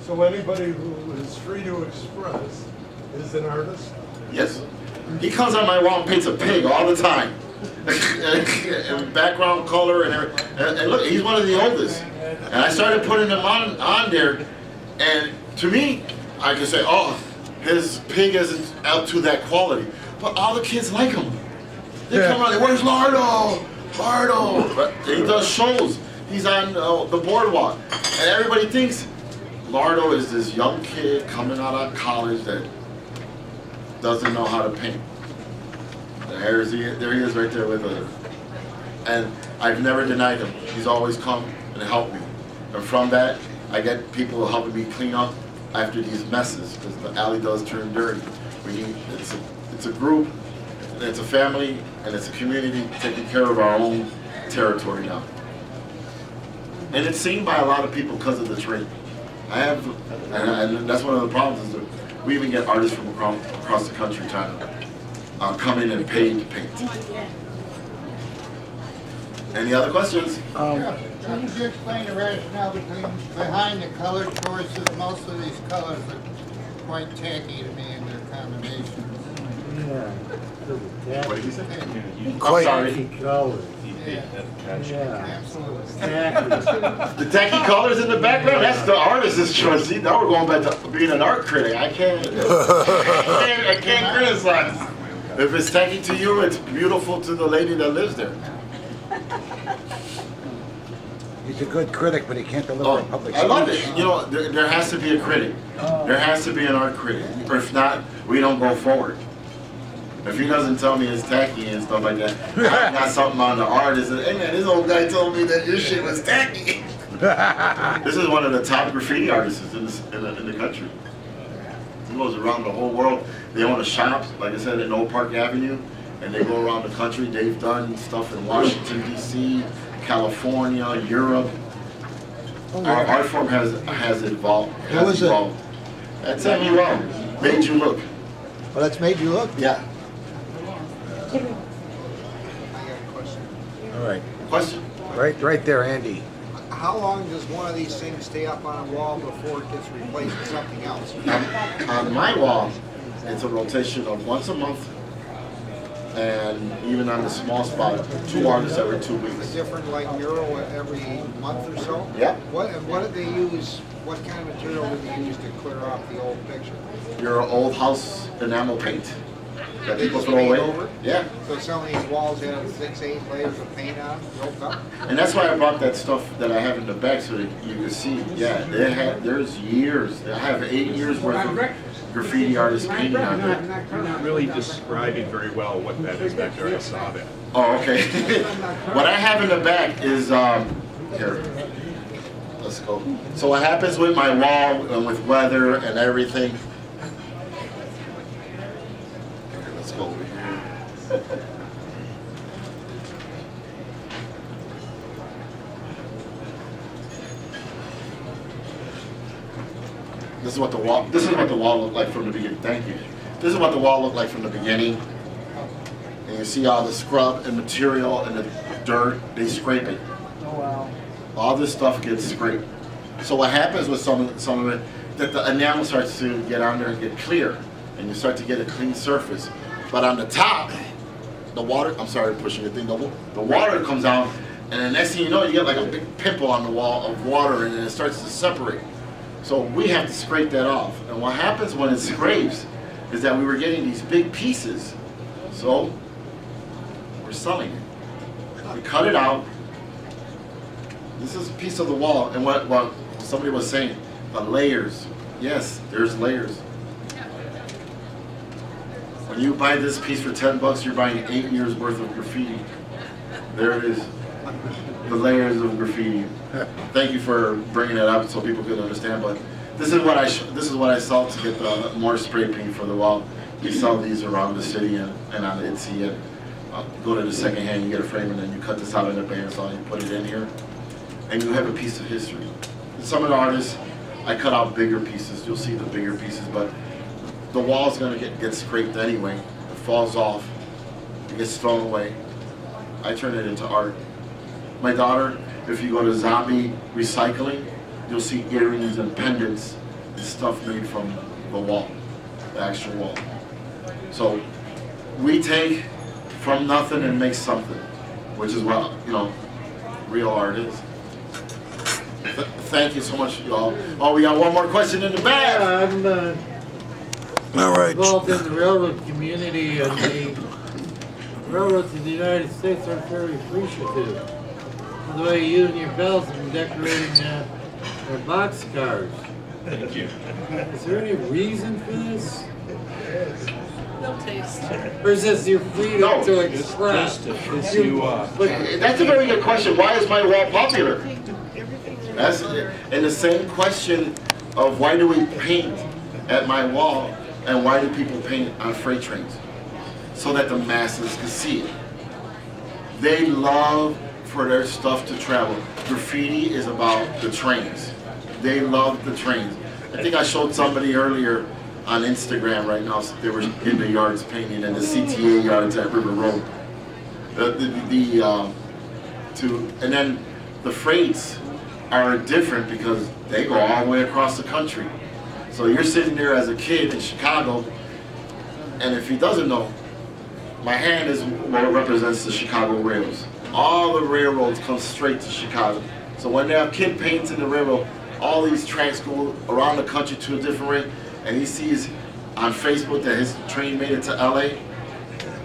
So anybody who is free to express is an artist? Yes. He comes on my wall and paints a pig all the time. and background color and, and, and look, he's one of the oldest. And I started putting him on, on there, and to me, I can say, oh, his pig isn't up to that quality. But all the kids like him. They come around, where's Lardo? Lardo! But he does shows. He's on uh, the boardwalk. And everybody thinks Lardo is this young kid coming out of college that doesn't know how to paint. There he, there he is right there with us. And I've never denied him. He's always come and helped me. And from that, I get people helping me clean up after these messes, because the alley does turn dirty. We need, it's a, it's a group, and it's a family, and it's a community taking care of our own territory now. And it's seen by a lot of people because of the trade. I have, and, and that's one of the problems is that we even get artists from across, across the country trying to uh, come in and pay to paint. Any other questions? Um, Can you explain the rationale between, behind the color choices? Most of these colors are quite tacky to me in their combinations. What did you say? I'm Quite- sorry. Absolutely. The tacky colors in the background, that's the artist's choice. See, now we're going back to being an art critic. I can't, I can't, I can't criticize. If it's tacky to you, it's beautiful to the lady that lives there. He's a good critic, but he can't deliver a Oh, public I love it. You know, there, there has to be a critic. There has to be an art critic. Or if not, we don't go forward. If he doesn't tell me it's tacky and stuff like that, I got something on the artist. and, Hey man, this old guy told me that your shit was tacky. This is one of the top graffiti artists in, this, in, the, in the country. He goes around the whole world. They own a shop, like I said, in Old Park Avenue, and they go around the country. They've done stuff in Washington D.C., California, Europe. Oh, Our art form has has evolved. Who Has is it? evolved. That's MUL. Made you look. Well, that's made you look. Yeah. All right, Question. right, right there, Andy. How long does one of these things stay up on a wall before it gets replaced with something else? On, on my wall, it's a rotation of once a month, and even on the small spot, two artists every two A weeks. different like mural every month or so? Yeah. What, and what did they use, what kind of material did they use to clear off the old picture? Your old house enamel paint that They people just throw paint away. over? Yeah, So some of these walls have six, eight layers of paint on, built up? and that's why I brought that stuff that I have in the back so that you can see. Yeah, they have. There's years. I have eight years worth of graffiti artists painting on there. You're not really describing very well what that is back there. I saw that. Oh, okay. what I have in the back is, um, here, let's go. So what happens with my wall and with weather and everything? Okay, let's go over here. This is what the wall, this is what the wall looked like from the beginning. Thank you. This is what the wall looked like from the beginning. And you see all the scrub and material and the dirt, they scrape it. Oh, wow. All this stuff gets scraped. So what happens with some of, some of it, that the enamel starts to get on there and get clear, and you start to get a clean surface. But on the top, the water, I'm sorry, pushing the thing, the, the water comes out, and the next thing you know, you get like a big pimple on the wall of water, and it starts to separate. So we have to scrape that off. And what happens when it scrapes is that we were getting these big pieces. So we're selling it. We cut it out. This is a piece of the wall. And what, what somebody was saying, the layers. Yes, there's layers. When you buy this piece for 10 bucks, you're buying eight years worth of graffiti. There it is. The layers of graffiti. Thank you for bringing it up so people could understand, but this is what I this is what I sell to get the more spray paint for the wall. We sell these around the city and, and on Etsy and uh, go to the second hand, you get a frame and then you cut this out in a bandsaw and you put it in here, and you have a piece of history. Some of the artists, I cut out bigger pieces. You'll see the bigger pieces, but the wall's gonna get get scraped anyway. It falls off, it gets thrown away. I turn it into art. My daughter, if you go to Zombie Recycling, you'll see earrings and pendants and stuff made from the wall, the actual wall. So we take from nothing and make something, which is what, you know, real art is. Th- Thank you so much, y'all. Oh, we got one more question in the. I'm uh, All right. involved in the railroad community and the railroads of the United States are very appreciative of the way you and your pals have been decorating uh, their boxcars. Thank you. Is there any reason for this? No taste. Or is this your freedom No. to express? It's you, uh, That's a very good question. Why is my wall popular? That's and the same question of why do we paint at my wall and why do people paint on freight trains? So that the masses can see it. They love for their stuff to travel. Graffiti is about the trains. They love the trains. I think I showed somebody earlier on Instagram right now. They were in the yards painting in the CTA yards at River Road. The the, the um, to and then the freights are different because they go all the way across the country. So you're sitting there as a kid in Chicago, and if he doesn't know, my hand is what represents the Chicago rails. All the railroads come straight to Chicago. So when they have kid paints in the railroad, all these tracks go around the country to a different rate, and he sees on Facebook that his train made it to LA.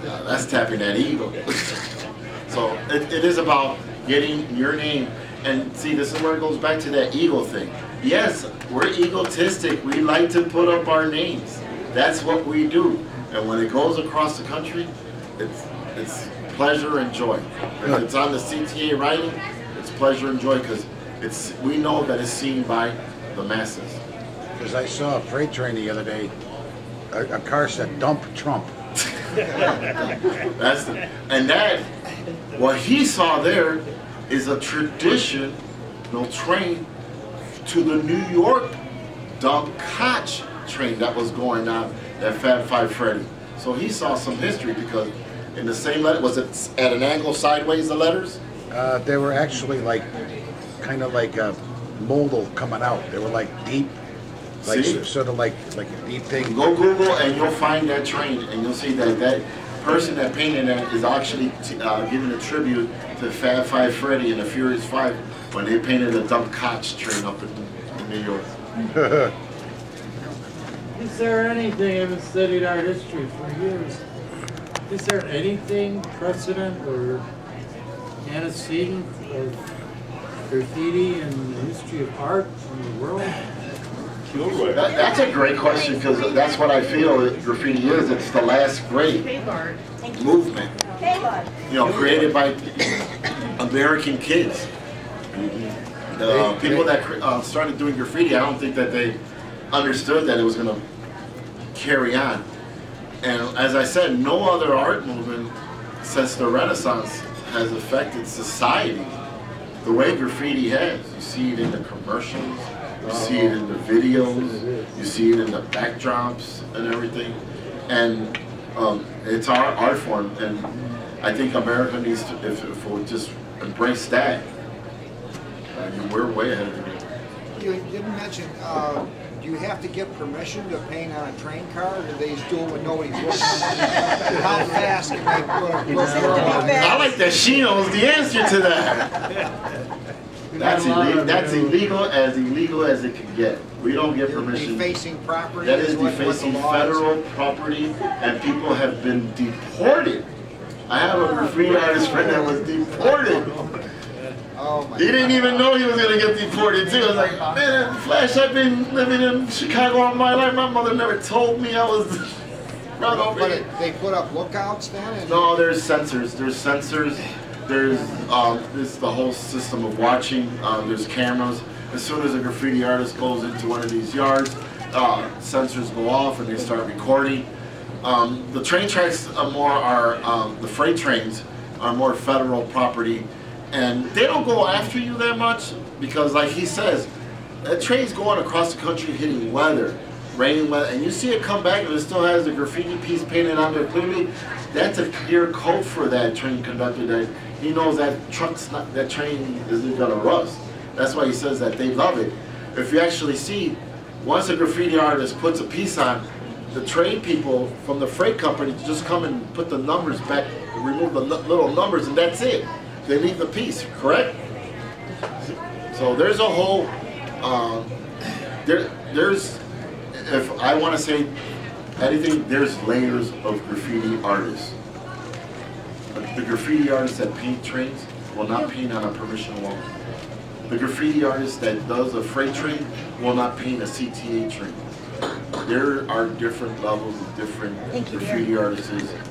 uh, that's tapping that ego. so it, it is about getting your name. And see, this is where it goes back to that ego thing. Yes, we're egotistic. We like to put up our names. That's what we do. And when it goes across the country, it's it's pleasure and joy. If it's on the CTA writing, it's pleasure and joy because it's we know that it's seen by the masses. Because I saw a freight train the other day, a, a car said dump Trump. That's the, and that what he saw there is a traditional train to the New York dump Koch train that was going on at Fab Five Freddy. So he saw some history because in the same letter was it at an angle sideways the letters? Uh, they were actually like, kind of like a modal coming out. They were like deep, like See? sort of like like a deep thing. Go Google and you'll find that train and you'll see that that person that painted that is actually uh, giving a tribute to Fab Five Freddy and the Furious Five when they painted a dumb Koch train up in, in New York. Is there anything, I haven't studied art history for years, is there anything precedent or antecedent of graffiti in the history of art in the world? That, that's a great question because that's what I feel that graffiti is. It's the last great movement, you know, created by American kids. The people that uh, started doing graffiti, I don't think that they understood that it was going to carry on. And as I said, no other art movement since the Renaissance has affected society the way graffiti has. You see it in the commercials, you see it in the videos, you see it in the backdrops and everything. And um, it's our art form, and I think America needs to, if, if we'll just embrace that, I mean, we're way ahead of the game. You didn't mention, uh, do you have to get permission to paint on a train car, or do they just do it when nobody's looking? How fast can they put a book I like that she knows the answer to that. That's illegal, that's illegal, as illegal as it can get. We don't get permission. Defacing property That is is what- what the defacing is. federal property, and people have been deported. I have a graffiti artist friend that was deported. Oh my He didn't even know he was gonna get deported too. I was like, man, Flash, I've been living in Chicago all my life. My mother never told me I was run over But it- they put up lookouts then? No, there's sensors. There's sensors. There's um, this the whole system of watching. Um, there's cameras. as soon as a graffiti artist goes into one of these yards, uh, sensors go off and they start recording. Um, the train tracks are more are um, the freight trains are more federal property, and they don't go after you that much because, like he says, that train's going across the country hitting weather, rain, weather, and you see it come back and it still has the graffiti piece painted on there clearly. That's a clear code for that train conductor that he knows that truck's not that train isn't gonna rust. That's why he says that they love it. If you actually see, once a graffiti artist puts a piece on, the train people from the freight company just come and put the numbers back, remove the li- little numbers, and that's it. They leave the piece, correct? So there's a whole, uh, there, there's, if I want to say anything, there's layers of graffiti artists. The graffiti artist that paint trains will not paint on a permission wall. The graffiti artist that does a freight train will not paint a CTA train. There are different levels of different Thank you, dear. graffiti artists.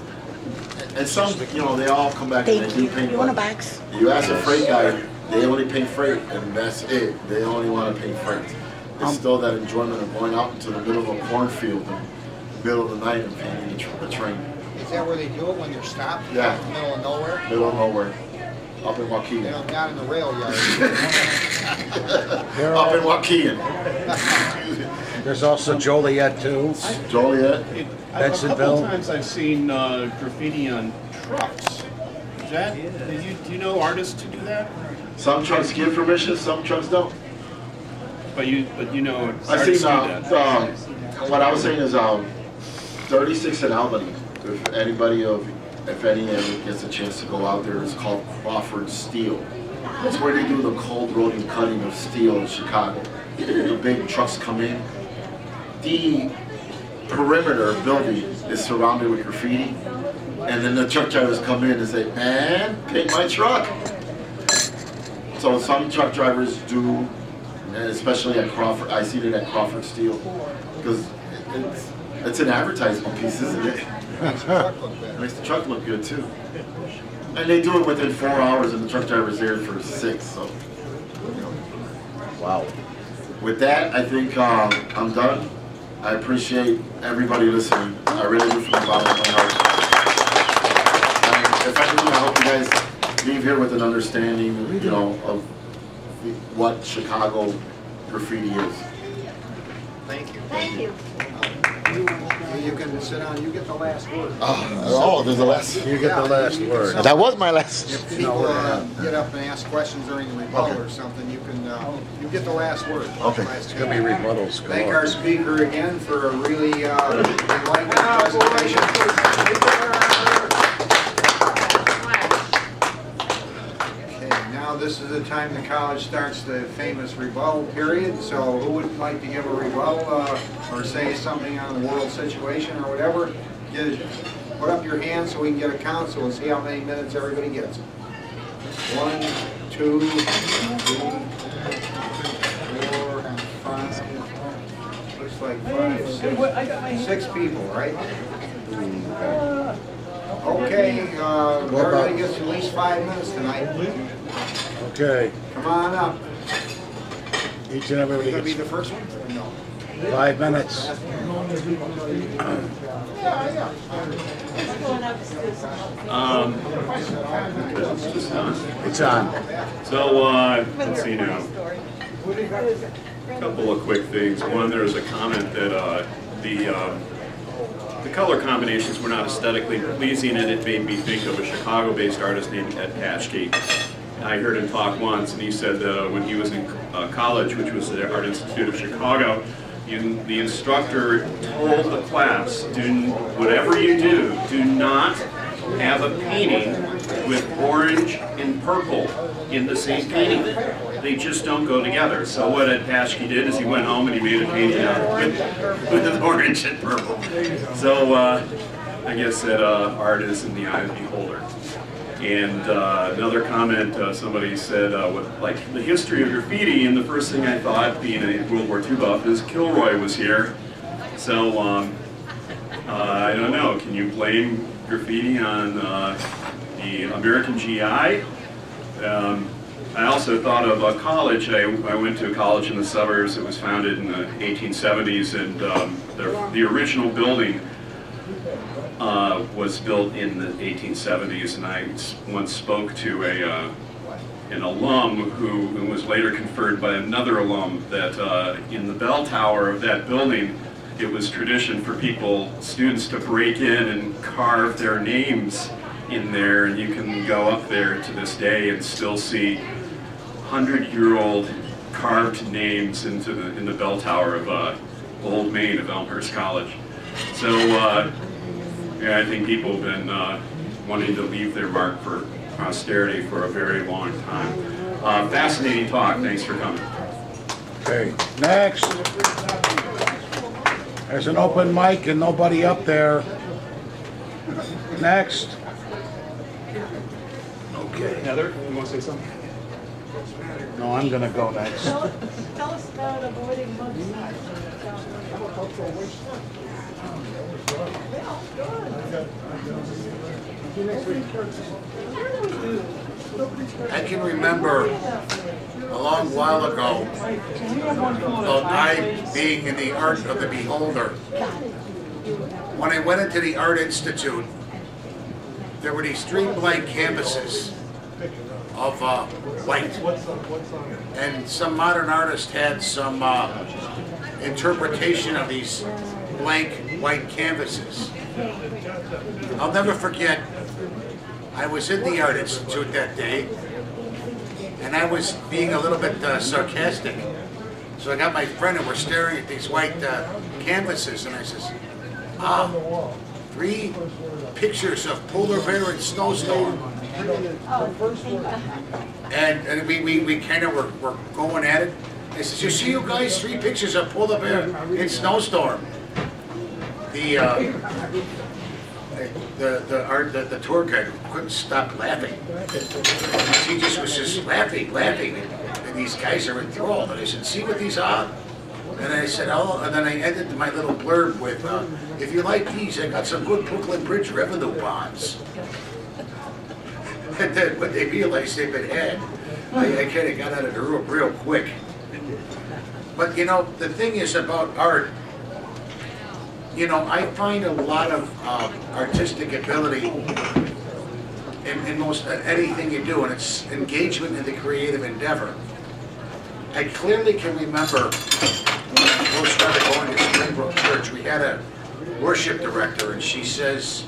And some, you know, they all come back and Thank they do you. paint. You want a box? You ask a freight guy, they only paint freight, and that's it. They only want to paint freight. It's um, still that enjoyment of going out into the middle of a cornfield in the middle of the night and painting a, tr- a train. Is that where they do it when they're stopped? Yeah. In the middle of nowhere? Middle of nowhere, up in You Waukegan. know, not in the rail yard. Up in Waukegan. There's also Joliet too. Joliet. It- A couple times I've seen uh, graffiti on trucks. Is that, do you, do you know artists to do that? Some trucks give permission, some trucks don't. But you, but you know I artists seen, do uh, that. um, what I was saying is, um, thirty-six in Albany, if anybody of, if any ever gets a chance to go out there, it's called Crawford Steel. It's where they do the cold rolling cutting of steel in Chicago. The big trucks come in. The perimeter building is surrounded with graffiti, and then the truck drivers come in and say, man, paint my truck. So some truck drivers do, and especially at Crawford, I see it at Crawford Steel, because it's, it's an advertisement piece, isn't it? Makes the truck look good too. And they do it within four hours and the truck driver's there for six, so. you know. Wow. With that, I think um, I'm done. I appreciate everybody listening. I really do from the bottom of my heart. And if anything, I hope you guys leave here with an understanding, you know, of the- what Chicago graffiti is. Thank you. Thank you. You can sit down, you get the last word. Oh, there's a last. You get the last word. That was my last. If people uh, get up and ask questions during the rebuttal or something, you can, uh, you get the last word. Okay. Last It's gonna be rebuttals. Thank our speaker again for a really uh, enlightening presentation. This is the time the college starts the famous rebuttal period, so who would like to give a rebuttal uh, or say something on the world situation or whatever? Get- Put up your hand so we can get a count, so we'll see how many minutes everybody gets. One, two, three, four, five, looks like five, six, six people, right? Okay, uh, everybody gets at least five minutes tonight. Okay, Come on up. each and everybody You gonna be gets the first one? No. five minutes. Um, it's on. It's on. So, uh, let's see now. Couple of quick things. One, there was a comment that, uh, the, um, the color combinations were not aesthetically pleasing and it made me think of a Chicago-based artist named Ed Paschke. I heard him talk once and he said uh, when he was in uh, college, which was the Art Institute of Chicago, the instructor told the class, do, whatever you do, do not have a painting with orange and purple in the same painting. They just don't go together. So what Ed Paschke did is he went home and he made a painting out with, with orange and purple. So uh, I guess that uh, art is in the eye of the beholder. And uh, another comment, uh, somebody said, uh, what, like the history of graffiti, and the first thing I thought, being a World War II buff, is Kilroy was here. So um, uh, I don't know. Can you blame graffiti on uh, the American GI? Um, I also thought of a college. I, I went to a college in the suburbs. It was founded in the 1870s, and um, the, the original building uh, was built in the 1870s. And I once spoke to a uh, an alum who, who was later conferred by another alum that uh, in the bell tower of that building, it was tradition for people, students, to break in and carve their names in there, and you can go up there to this day and still see hundred-year-old carved names into the in the bell tower of uh, Old Main of Elmhurst College. So uh, yeah, I think people have been uh, wanting to leave their mark for posterity for a very long time. Uh, fascinating talk. Thanks for coming. Okay, next. There's an open mic and nobody up there. Next. Okay. Heather, you want to say something? No, I'm gonna go next. Tell tell us about avoiding mudslides. I can remember a long while ago, about I being in the art of the beholder. When I went into the Art Institute, there were these three blank canvases of uh, white. And some modern artist had some uh, interpretation of these blank white canvases. I'll never forget, I was in the Art Institute that day, and I was being a little bit uh, sarcastic. So I got my friend and we're staring at these white uh, canvases, and I says, ah, three pictures of polar bear and snowstorm. And, and we, we, we kind of were, were going at it. I says, you see you guys, three pictures of polar bear in snowstorm. The, uh, the, the, art, the, the tour guide couldn't stop laughing. He just was just laughing, laughing. And these guys are enthralled. And I said, see what these are? And I said, oh, and then I ended my little blurb with, uh, if you like these, I got some good Brooklyn Bridge revenue bonds. And then when they realized they've been had, I, I kind of got out of the room real quick. But you know, the thing is about art, you know, I find a lot of uh, artistic ability in, in most anything you do, and it's engagement in the creative endeavor. I clearly can remember when I first started going to Springbrook Church, we had a worship director, and she says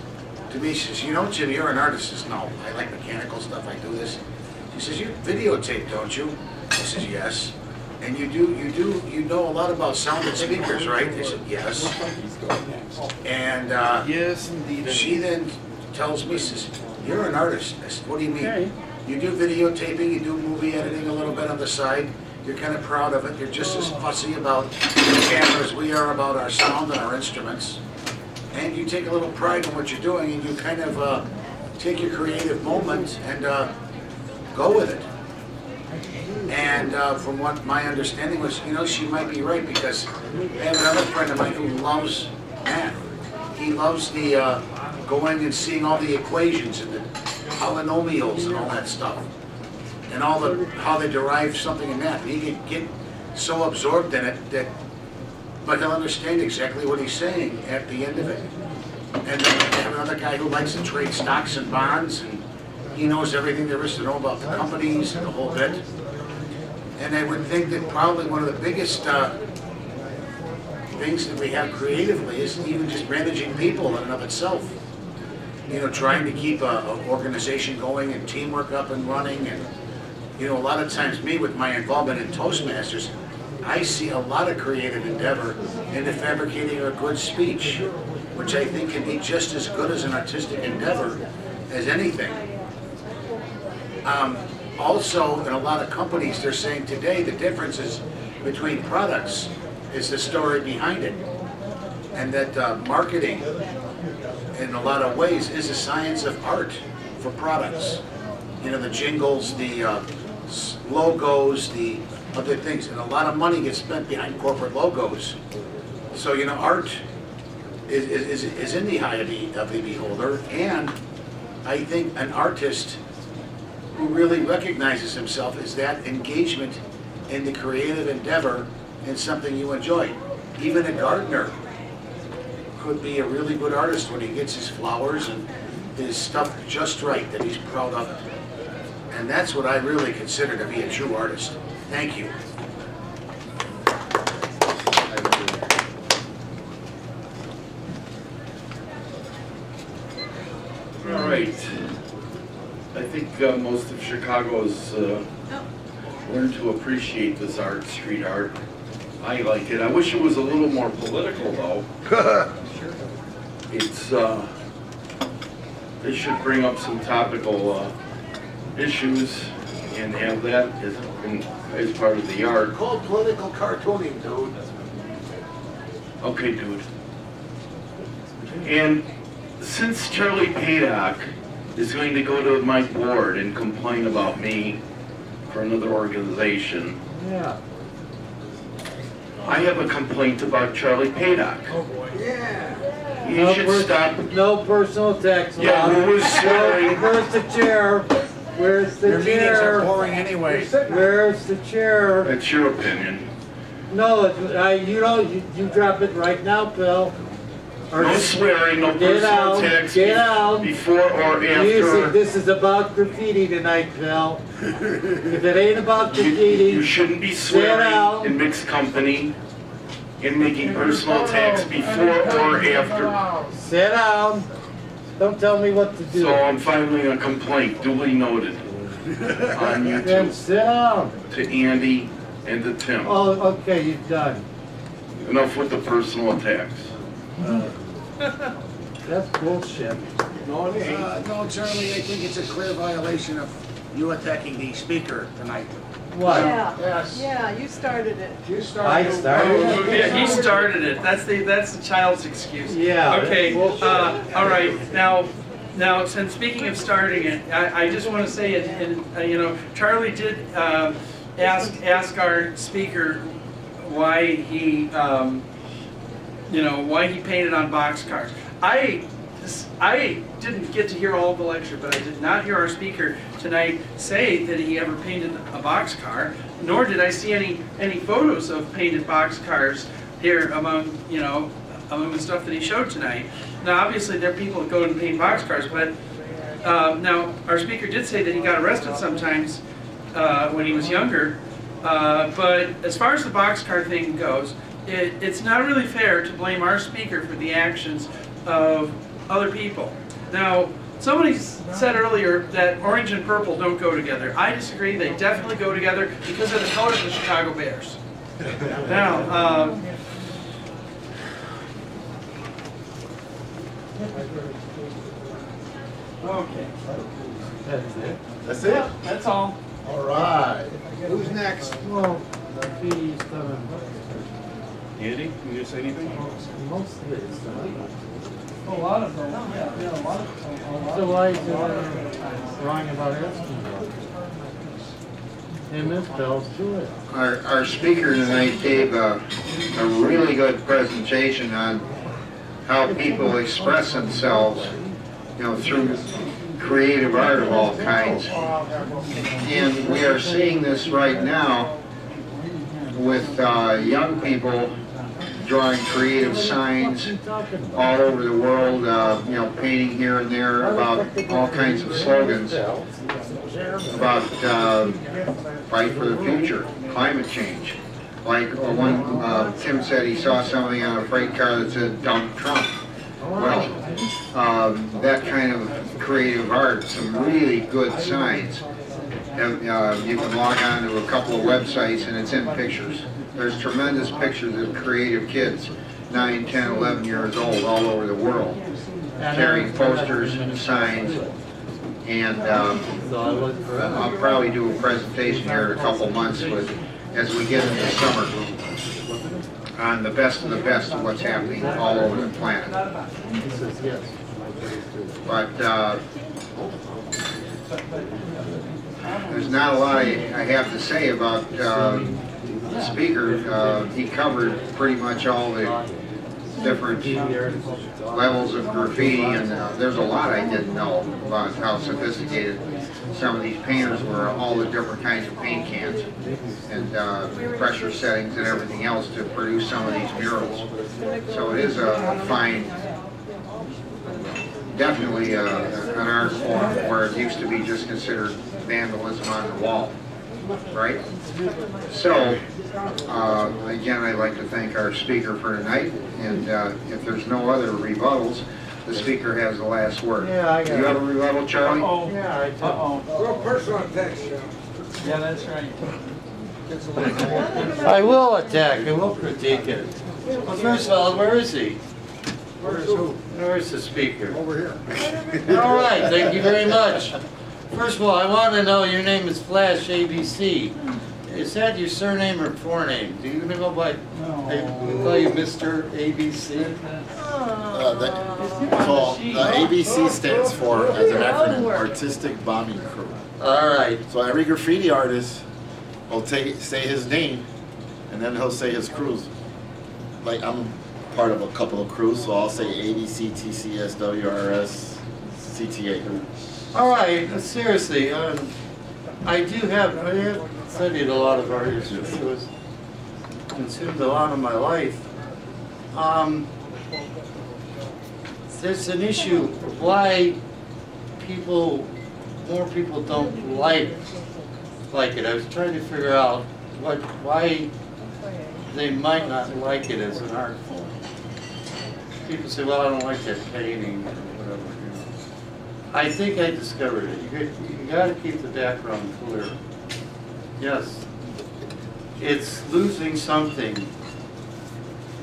to me, she says, you know, Jim, you're an artist. I says, no, I like mechanical stuff, I do this. She says, you videotape, don't you? I says, yes. And you do, you do, you know a lot about sound and speakers, right? I said, yes. And uh, Yes, indeed. she then tells me, says, you're an artist. I said, what do you mean? You do videotaping, you do movie editing a little bit on the side. You're kind of proud of it. You're just as fussy about the camera as we are about our sound and our instruments. And you take a little pride in what you're doing and you kind of uh, take your creative moment and uh, go with it. And uh, from what my understanding was, you know, she might be right because I have another friend of mine who loves math. He loves the uh, going and seeing all the equations and the polynomials and all that stuff. And all the, how they derive something in math. He can get so absorbed in it that, but he'll understand exactly what he's saying at the end of it. And then have another guy who likes to trade stocks and bonds and he knows everything there is to know about the companies and the whole bit. And I would think that probably one of the biggest uh, things that we have creatively is even just managing people in and of itself. You know, trying to keep a, a organization going and teamwork up and running. And, you know, a lot of times me with my involvement in Toastmasters, I see a lot of creative endeavor into fabricating a good speech, which I think can be just as good as an artistic endeavor as anything. Um, also, in a lot of companies, they're saying today the differences between products is the story behind it. And that uh, marketing, in a lot of ways, is a science of art for products. You know, the jingles, the uh, logos, the other things. And a lot of money gets spent behind corporate logos. So, you know, art is, is, is- is in the eye of the, of the beholder. And I think an artist who really recognizes himself is that engagement in the creative endeavor and something you enjoy. Even a gardener could be a really good artist when he gets his flowers and his stuff just right, that he's proud of. And that's what I really consider to be a true artist. Thank you. All right. I think uh, most of Chicago's uh, learned to appreciate this art, street art. I like it. I wish it was a little more political, though. It's, uh, they should bring up some topical uh, issues and have that as, in- as part of the art. Called political cartooning, dude. Okay, dude. And since Charlie Paydock is going to go to my board and complain about me for another organization, Yeah. I have a complaint about Charlie Paydock. Oh, boy. Yeah. He No should stop. No personal attacks allowed. Yeah, who was swearing? Where's the chair? Where's the Your meetings are chair? boring anyway. Where's the chair? That's your opinion. No, it's- I, you don't, you, you drop it right now, Bill. Or No just- swearing, no Get personal out, attacks get out. before or after. Music, after. this is about graffiti tonight, Bill. If it ain't about You, you shouldn't be Sit down. swearing in mixed company and making personal attacks before or after. sit down. Don't tell me what to do. So I'm filing a complaint duly noted on Then YouTube sit down. to Andy and to Tim. Oh, okay, you're done. Enough with the personal attacks. That's bullshit. No, it ain't. Uh, no, Charlie, I think it's a clear violation of you attacking the speaker tonight. What? Yeah, Yes. yeah, you started it. You started. I started. started it? Yeah, he started it. That's the, that's the child's excuse. Yeah. Okay, uh, all right, now, now, since speaking of starting it, I, I just want to say, it, and, uh, you know, Charlie did, uh, ask, ask our speaker why he, um, you know, why he painted on boxcars. I, I didn't get to hear all the lecture, but I did not hear our speaker tonight say that he ever painted a boxcar, nor did I see any, any photos of painted boxcars here among, you know, among the stuff that he showed tonight. Now, obviously, there are people that go and paint boxcars, but, uh, now, our speaker did say that he got arrested sometimes, uh, when he was younger. Uh, but as far as the boxcar thing goes, it, it's not really fair to blame our speaker for the actions of other people. Now, somebody said earlier that orange and purple don't go together. I disagree. They definitely go together because of the colors of the Chicago Bears. Now, um, okay. That's it. That's Yeah, that's all. All right. Who's next? Well, graffiti's done. Andy, can you say anything? Most of it is done. A lot of them, yeah, yeah, a lot of them. So why is it wrong about asking about it? And this Bell's do. Our, our speaker tonight gave a, a really good presentation on how people express themselves, you know, through creative art of all kinds. And we are seeing this right now with uh, young people drawing creative signs all over the world, uh, you know, painting here and there about all kinds of slogans about uh, fight for the future, climate change. Like uh, one, uh, Tim said he saw something on a freight car that said dump Trump. Well, um, that kind of creative art, some really good signs. Uh, you can log on to a couple of websites and it's in pictures. There's tremendous pictures of creative kids, 9, 10, 11 years old, all over the world, carrying posters and signs. And um, I'll probably do a presentation here in a couple months with, as we get into summer, on the best of the best of what's happening all over the planet. But uh, there's not a lot I have to say about uh, speaker. Uh, He covered pretty much all the different levels of graffiti, and uh, there's a lot I didn't know about how sophisticated some of these painters were all the different kinds of paint cans and uh, pressure settings and everything else to produce some of these murals. So it is a fine, definitely uh, an art form where it used to be just considered vandalism on the wall, right? So, uh, again, I'd like to thank our speaker for tonight, and uh, if there's no other rebuttals, the speaker has the last word. Yeah, I Do got you have a rebuttal, Charlie? Oh, Yeah, I do. Real personal attacks, Joe. Yeah, that's right. I will attack, I will critique it. Well, first of all, where is he? Where's who? Where is the speaker? Over here. All right, thank you very much. First of all, I want to know, your name is Flash ABC. Is that your surname or forename? Do you go by, they call you Mr. ABC? Uh, the- So, the ABC stands for, as an acronym, Artistic Bombing Crew. All right, So every graffiti artist will take, say his name, and then he'll say his crews. Like, I'm part of a couple of crews, so I'll say ABC, TCS, WRS, CTA. All right, seriously, um, I do have, I have studied a lot of art history. It was consumed a lot of my life. Um, there's an issue why people, more people don't like, like it. I was trying to figure out what, why they might not like it as an art form. People say, well, I don't like that painting or whatever, you know. I think I discovered it. You got, you gotta keep the background clear. Yes. It's losing something.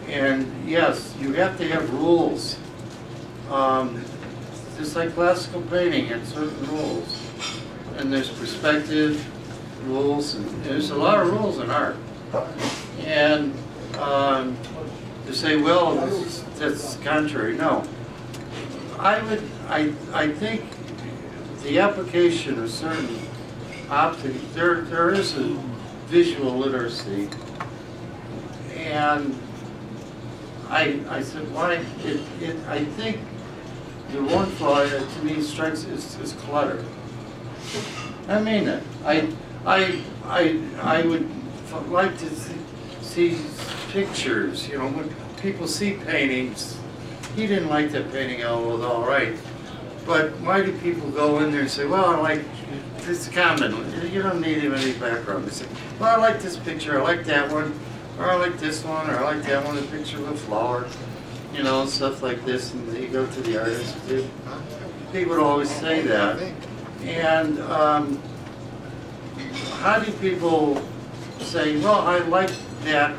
And yes, you have to have rules. Um, just like classical painting, it's certain rules. And there's perspective, rules, and there's a lot of rules in art. And, um, to say, well, that's contrary, no. I would, I, I think the application of certain optics, there, there is a visual literacy. And I, I said, why, it, it, I think the one flaw to me strikes is, is clutter. I mean it. I, I, I, I would like to see, see pictures, you know, when people see paintings, he didn't like that painting, oh, it was all right. But why do people go in there and say, well, I like, it's common, you don't need any background. They say, well, I like this picture, I like that one, or I like this one, or I like that one, the picture of a flower, you know, stuff like this, and you go to the artist, they- people would always say that. And, um, how do people say, well, I like that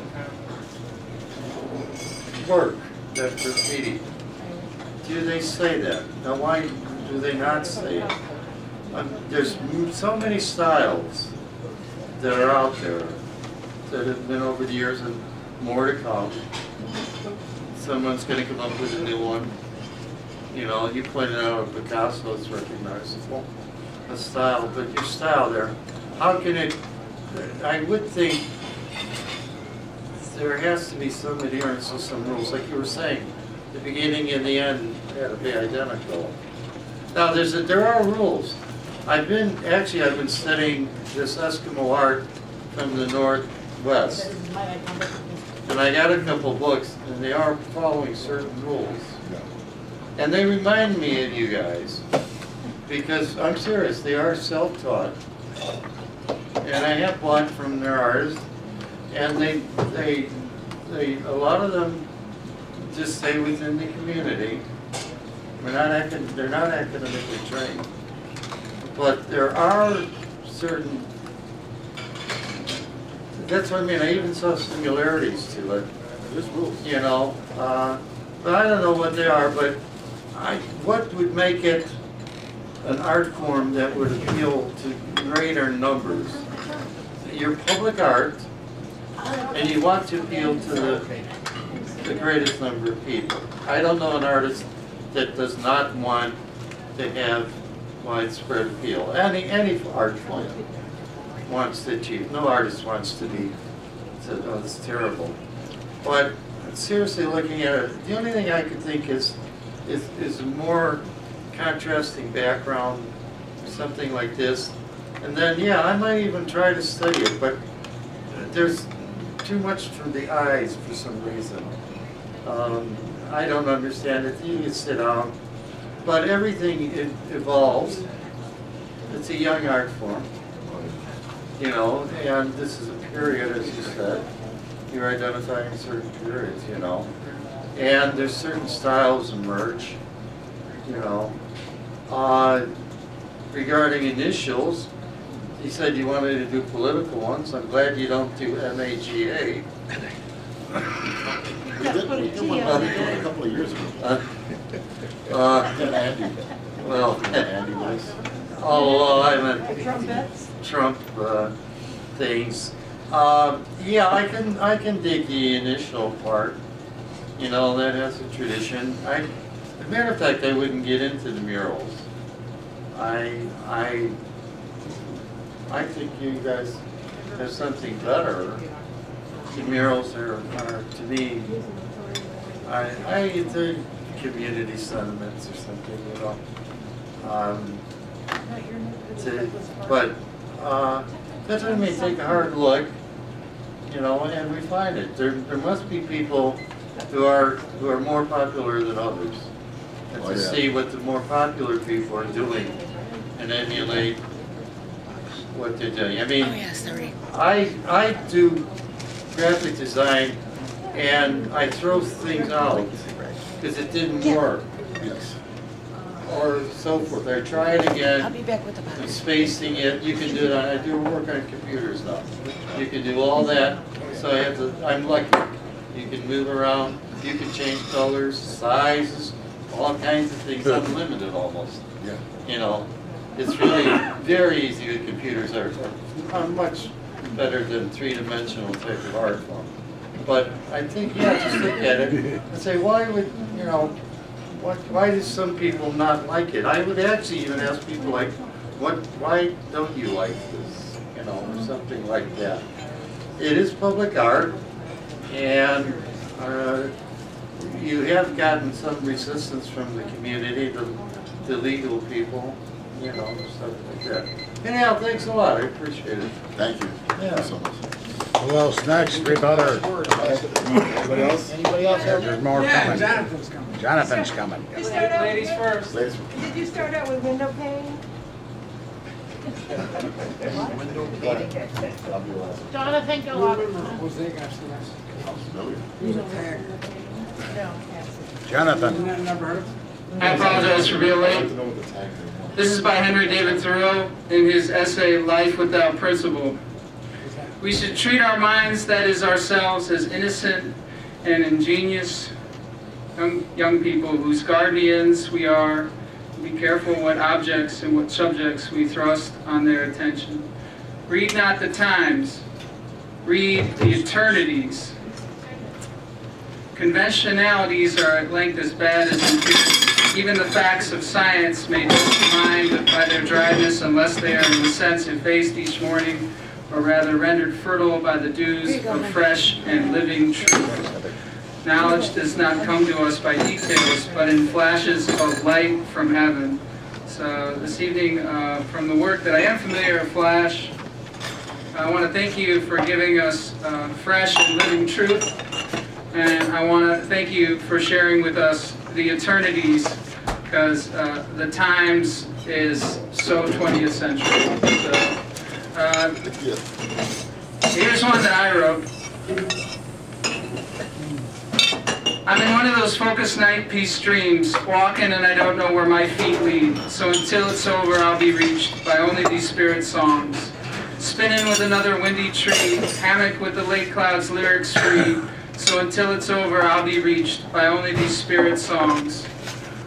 work, that graffiti? Do they say that? Now, why do they not say it? Um, there's so many styles that are out there that have been over the years and more to come. Someone's gonna come up with a new one. You know, you pointed out Picasso is recognizable, a style, but your style there, how can it, I would think there has to be some adherence to some rules, like you were saying, the beginning and the end had to be identical. Now, there's, a- there are rules. I've been, actually, I've been studying this Eskimo art from the Northwest. And I got a couple books, and they are following certain rules. And they remind me of you guys, because I'm serious, they are self-taught. And I have bought from their artists, and they, they, they, a lot of them just stay within the community. They're not acad, they're not academically trained. But there are certain, that's what I mean, I even saw similarities to it. You know, uh, but I don't know what they are, but I, what would make it an art form that would appeal to greater numbers? Your public art, and you want to appeal to the, the greatest number of people. I don't know an artist that does not want to have widespread appeal. Any, any art form wants to achieve. No artist wants to be, to, oh, it's terrible. But seriously looking at it, the only thing I could think is, is, is more contrasting background something like this. And then, yeah, I might even try to study it, but there's too much for the eyes for some reason. Um, I don't understand it. You can sit down. But everything evolves. It's a young art form. You know, and this is a period, as you said. You're identifying certain periods, you know. And there's certain styles emerge, you know. Uh, regarding initials, he said you wanted to do political ones. I'm glad you don't do MAGA. We did, we did one, uh, we did one a couple of years ago. Uh, uh, Andy. Well, Andy was. oh, well, I meant Trumpets? Trump uh, things. Um, yeah, I can I can dig the initial part. You know, that has a tradition. I, as a matter of fact, I wouldn't get into the murals. I I I think you guys have something better. The murals are, are to me, I I the community sentiments or something, you know. Um, to, but uh, that's when we take a hard look, you know, and we find it. There, there must be people who are who are more popular than others, and Oh, to yeah. see what the more popular people are doing and emulate what they're doing. I mean, I I do graphic design, and I throw things out because it didn't work Yes. or so forth. I try it again. I'll be back with the bottle. Spacing it, you can do it, on- I do work on computers now. You can do all that, so I have to, I'm lucky. You can move around, you can change colors, sizes, all kinds of things, unlimited almost, Yeah. you know. It's really very easy with computers, are, are uh, much better than three-dimensional type of art form. But I think, yeah, just look at it and say, why would, you know, what, why do some people not like it? I would actually even ask people like, what, why don't you like this? You know, or something like that. It is public art, and, uh, you have gotten some resistance from the community, the, the legal people, you know, stuff like that. Anyhow, thanks a lot, I appreciate it. Thank you. Thank Yeah. you so much. Who else next? Rebutter. Anybody else? Anybody else have? There's more coming. Jonathan's coming. Jonathan's coming. You start out Ladies with, first. Ladies, did you start out with window pane? I'll be last. Jonathan, go up. Jose Garcia. I'm familiar. He's a tag. Jonathan. Never heard of him? I apologize for being late. This is by Henry David Thoreau in his essay, Life Without Principle. We should treat our minds, that is ourselves, as innocent and ingenious young, young people whose guardians we are. Be careful what objects and what subjects we thrust on their attention. Read not the times, read the eternities. Conventionalities are at length as bad as impudence. Even the facts of science may mind by their dryness unless they are in a sense effaced each morning, or rather rendered fertile by the dews of fresh and living truth. Knowledge does not come to us by details, but in flashes of light from heaven. So this evening, uh, from the work that I am familiar with, Flash, I want to thank you for giving us uh, fresh and living truth. And I want to thank you for sharing with us the eternities, because uh, the times is so 20th century. So, uh, here's one that I wrote. I'm in one of those focus night peace dreams, walking and I don't know where my feet lead. So until it's over, I'll be reached by only these spirit songs. Spinning with another windy tree, hammock with the late clouds lyrics free. So until it's over, I'll be reached by only these spirit songs.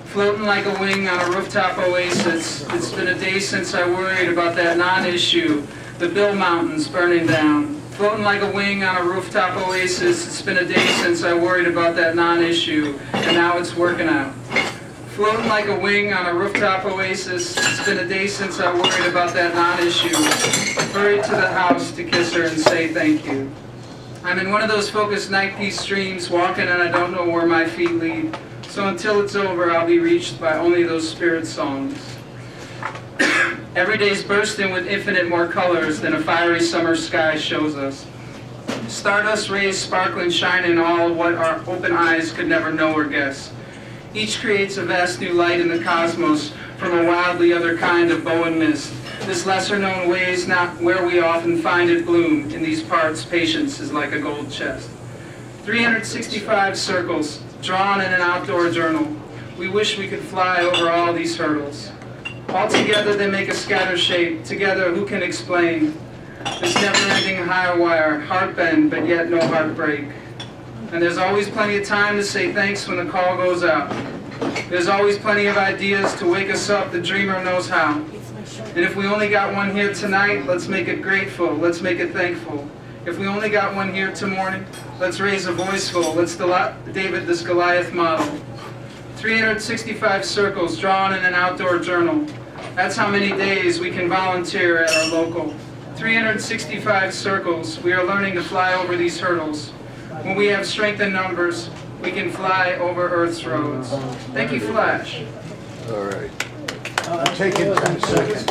Floating like a wing on a rooftop oasis. It's been a day since I worried about that non-issue, the Bill Mountains burning down. Floating like a wing on a rooftop oasis. It's been a day since I worried about that non-issue, and now it's working out. Floating like a wing on a rooftop oasis. It's been a day since I worried about that non-issue. Hurried to the house to kiss her and say thank you. I'm in one of those focused night peace streams, walking and I don't know where my feet lead. So until it's over, I'll be reached by only those spirit songs. Every day's bursting with infinite more colors than a fiery summer sky shows us. Stardust rays sparkle and shine in all what our open eyes could never know or guess. Each creates a vast new light in the cosmos from a wildly other kind of bow and mist. This lesser known way is not where we often find it bloom. In these parts, patience is like a gold chest. 365 circles, drawn in an outdoor journal. We wish we could fly over all these hurdles. All together they make a scatter shape. Together, who can explain? This never-ending high wire, heart bend, but yet no heartbreak. And there's always plenty of time to say thanks when the call goes out. There's always plenty of ideas to wake us up, the dreamer knows how. And if we only got one here tonight, let's make it grateful, let's make it thankful. If we only got one here tomorrow, let's raise a voiceful, let's David this Goliath model. 365 circles drawn in an outdoor journal. That's how many days we can volunteer at our local. 365 circles, we are learning to fly over these hurdles. When we have strength in numbers, we can fly over Earth's roads. Thank you, Flash. All right. I'm taking 10 seconds.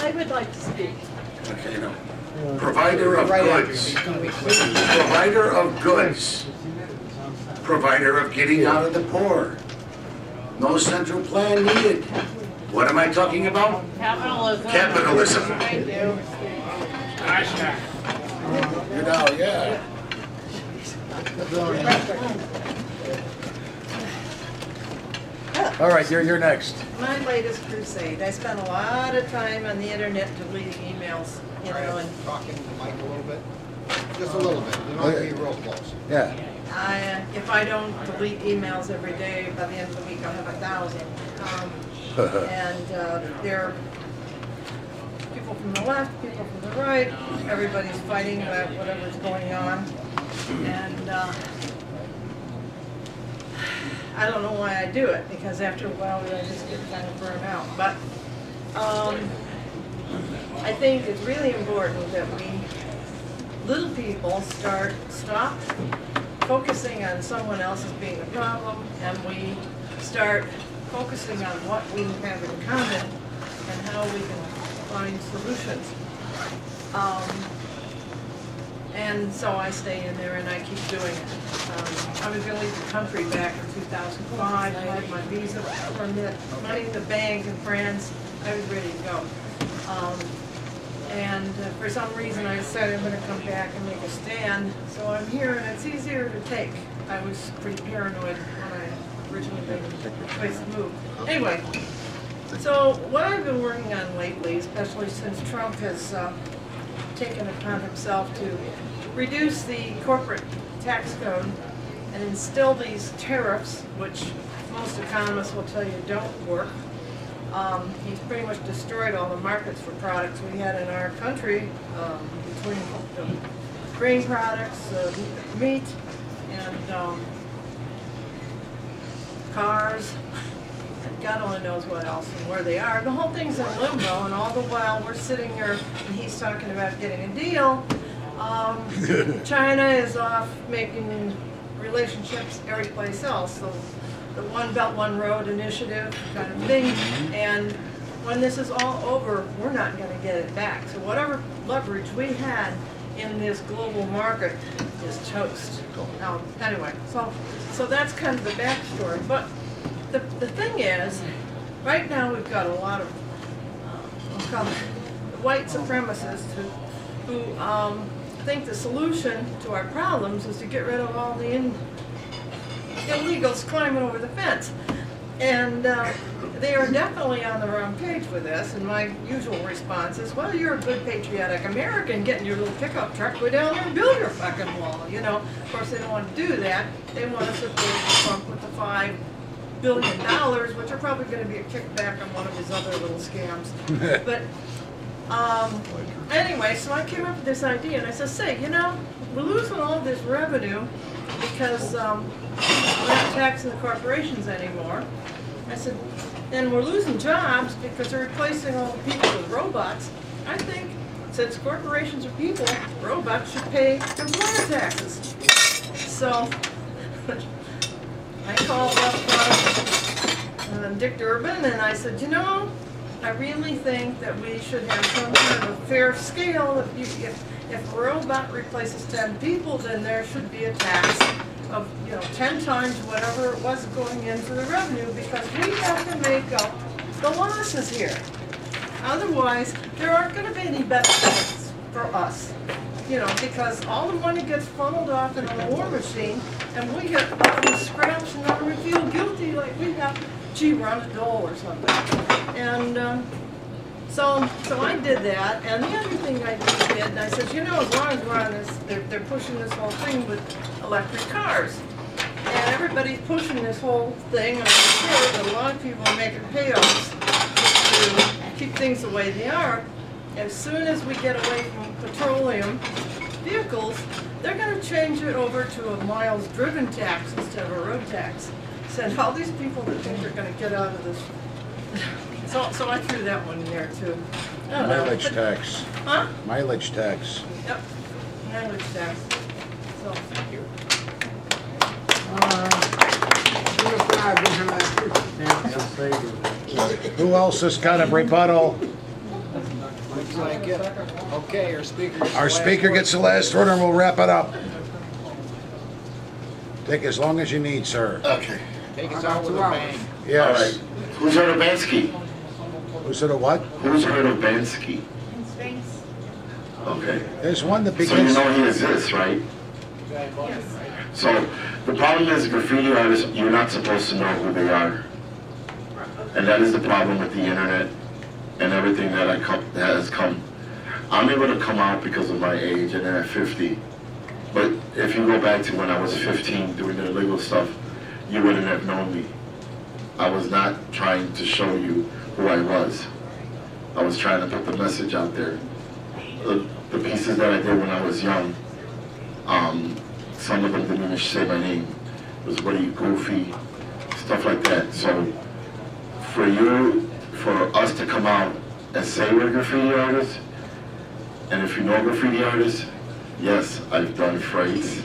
I would like to speak. Okay, you know, provider of goods, provider of goods, provider of getting out of the poor. No central plan needed. What am I talking about? Capitalism. Capitalism. Thank you. You know, yeah. All right, you're, you're next. My latest crusade. I spent a lot of time on the internet deleting emails, you know, and Talking to the mic a little bit, just a little bit, you don't have to be real close. Yeah. I, uh, if I don't delete emails every day, by the end of the week, I'll have a thousand. Um, And uh, there are people from the left, people from the right, everybody's fighting about whatever's going on. And uh, I don't know why I do it, because after a while, I just get kind of burned out. But um, I think it's really important that we, little people, start, stop focusing on someone else as being the problem, and we start focusing on what we have in common and how we can find solutions. Um, and so I stay in there and I keep doing it. Um, I was gonna leave the country back in 2005. I had my visa permit, money in the bank in France. I was ready to go. Um, and uh, for some reason, I decided I'm gonna come back and make a stand. So I'm here and it's easier to take. I was pretty paranoid when I originally made the choice to move. Anyway, so what I've been working on lately, especially since Trump has uh, taken upon himself to reduce the corporate tax code and instill these tariffs, which most economists will tell you don't work. Um, he's pretty much destroyed all the markets for products we had in our country, um, between grain products, uh, meat, and um, cars, God only knows what else and where they are. The whole thing's in limbo, and all the while we're sitting here and he's talking about getting a deal. Um, China is off making relationships every place else. So the One Belt, One Road initiative kind of thing. And when this is all over, we're not going to get it back. So whatever leverage we had in this global market is toast. Um, anyway, so so that's kind of the backstory. But the, the thing is, right now we've got a lot of uh, I'll call them white supremacists who, who um, think the solution to our problems is to get rid of all the in, illegals climbing over the fence. And uh, they are definitely on the wrong page with this, and my usual response is, well, you're a good patriotic American, getting your little pickup truck, go down there and build your fucking wall, you know. Of course, they don't want to do that. They want to support Trump with the five billion dollars, which are probably going to be a kickback on one of his other little scams. but um, anyway, so I came up with this idea, and I said, say, you know, we're losing all this revenue because um, we're not taxing the corporations anymore. I said, and we're losing jobs because they're replacing all the people with robots. I think since corporations are people, robots should pay employer taxes. So I called up uh, Dick Durbin, and I said, you know, I really think that we should have some kind of fair scale. If you, if, if a robot replaces ten people, then there should be a tax of, you know, ten times whatever it was going into the revenue, because we have to make up the losses here. Otherwise, there aren't gonna be any benefits for us, you know, because all the money gets funneled off into the war machine, and we get scraps, and then we feel guilty, like we have, gee, we're on a dole or something. And, um, so, so I did that, and the other thing I did, and I said, you know, as long as we're on this, they're, they're pushing this whole thing with electric cars. And everybody's pushing this whole thing, and I'm sure that a lot of people are making payoffs to keep things the way they are. As soon as we get away from petroleum vehicles, they're gonna change it over to a miles driven tax instead of a road tax. Said all these people that think they're gonna get out of this. So, so I threw that one in there too. Oh, I Mileage but- tax. Huh? Mileage tax. Yep, mileage tax. So, thank you. Uh, who else has got a rebuttal? Looks like it. Okay, our speaker. Our speaker gets the last word and we'll wrap it up. Take as long as you need, sir. Okay. Take us out with a bang. Yes. All right. Who's heard of Bansky? Who's it a what? Who's heard of Bansky? Okay. There's one that So you begins. know he exists, right? So the problem is graffiti artists, you're not supposed to know who they are. And that is the problem with the internet and everything that I come, that has come. I'm able to come out because of my age and at 50. But if you go back to when I was 15 doing the illegal stuff, you wouldn't have known me. I was not trying to show you who I was. I was trying to put the message out there. The, the pieces that I did when I was young, um, some of them didn't even say my name. It was you, goofy, stuff like that. So for you, for us to come out and say we're graffiti artists, and if you know graffiti artists, yes, I've done freights,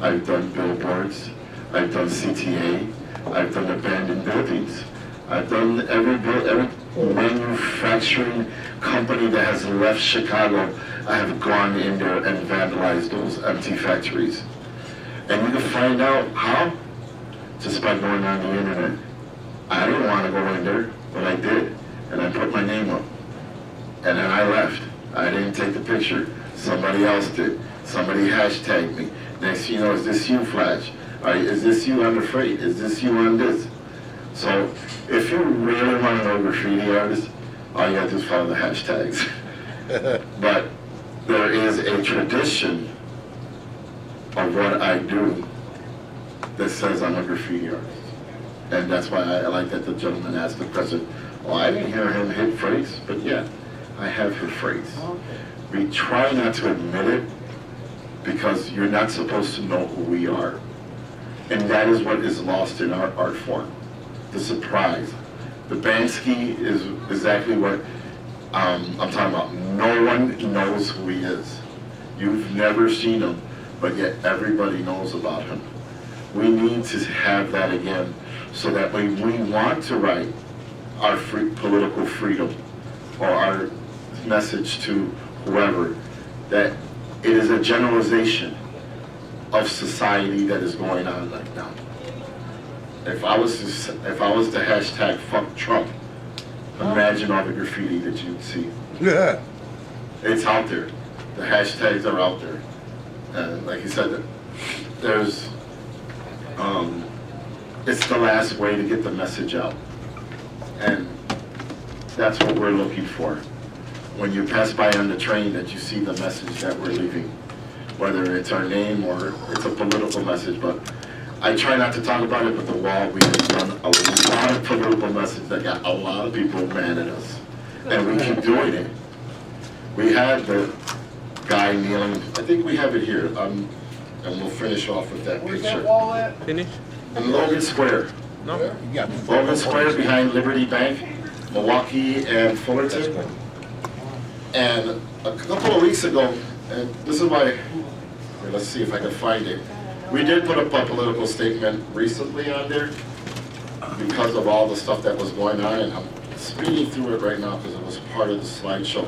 I've done billboards, I've done CTA, I've done abandoned buildings. I've done every, every manufacturing company that has left Chicago, I have gone in there and vandalized those empty factories. And you can find out how? Just by going on the internet. I didn't want to go in there, but I did. And I put my name up. And then I left. I didn't take the picture. Somebody else did. Somebody hashtagged me. Next thing you know, is this you, Flash? Are, is this you on the freight? Is this you on this? So if you really want to know graffiti artists, all you have to do is follow the hashtags. but there is a tradition of what I do that says I'm a graffiti artist. And that's why I I like that the gentleman asked the president, well, I didn't hear him hit phrase, but yeah, I have hit phrase. Oh, we try not to admit it because you're not supposed to know who we are. And that is what is lost in our art form, the surprise. The Bansky is exactly what um, I'm talking about. No one knows who he is. You've never seen him, but yet everybody knows about him. We need to have that again so that when we want to write our free, political freedom or our message to whoever, that it is a generalization of society that is going on right now. If I was to, if I was to hashtag fuck Trump, imagine all the graffiti that you'd see. Yeah. It's out there. The hashtags are out there. And like you said, there's, um, it's the last way to get the message out. And that's what we're looking for. When you pass by on the train, that you see the message that we're leaving, whether it's our name or it's a political message, but I try not to talk about it, but the wall, we have done a lot of political message that got a lot of people mad at us. And we keep doing it. We had the guy kneeling, I think we have it here, um, and we'll finish off with that Where's that picture. wall at? Finish? In Logan Square. No. Logan Square behind Liberty Bank, Milwaukee and Fullerton. And a couple of weeks ago, and this is why, here, let's see if I can find it. We did put up a political statement recently on there. because of all the stuff that was going on, and I'm speeding through it right now because it was part of the slideshow.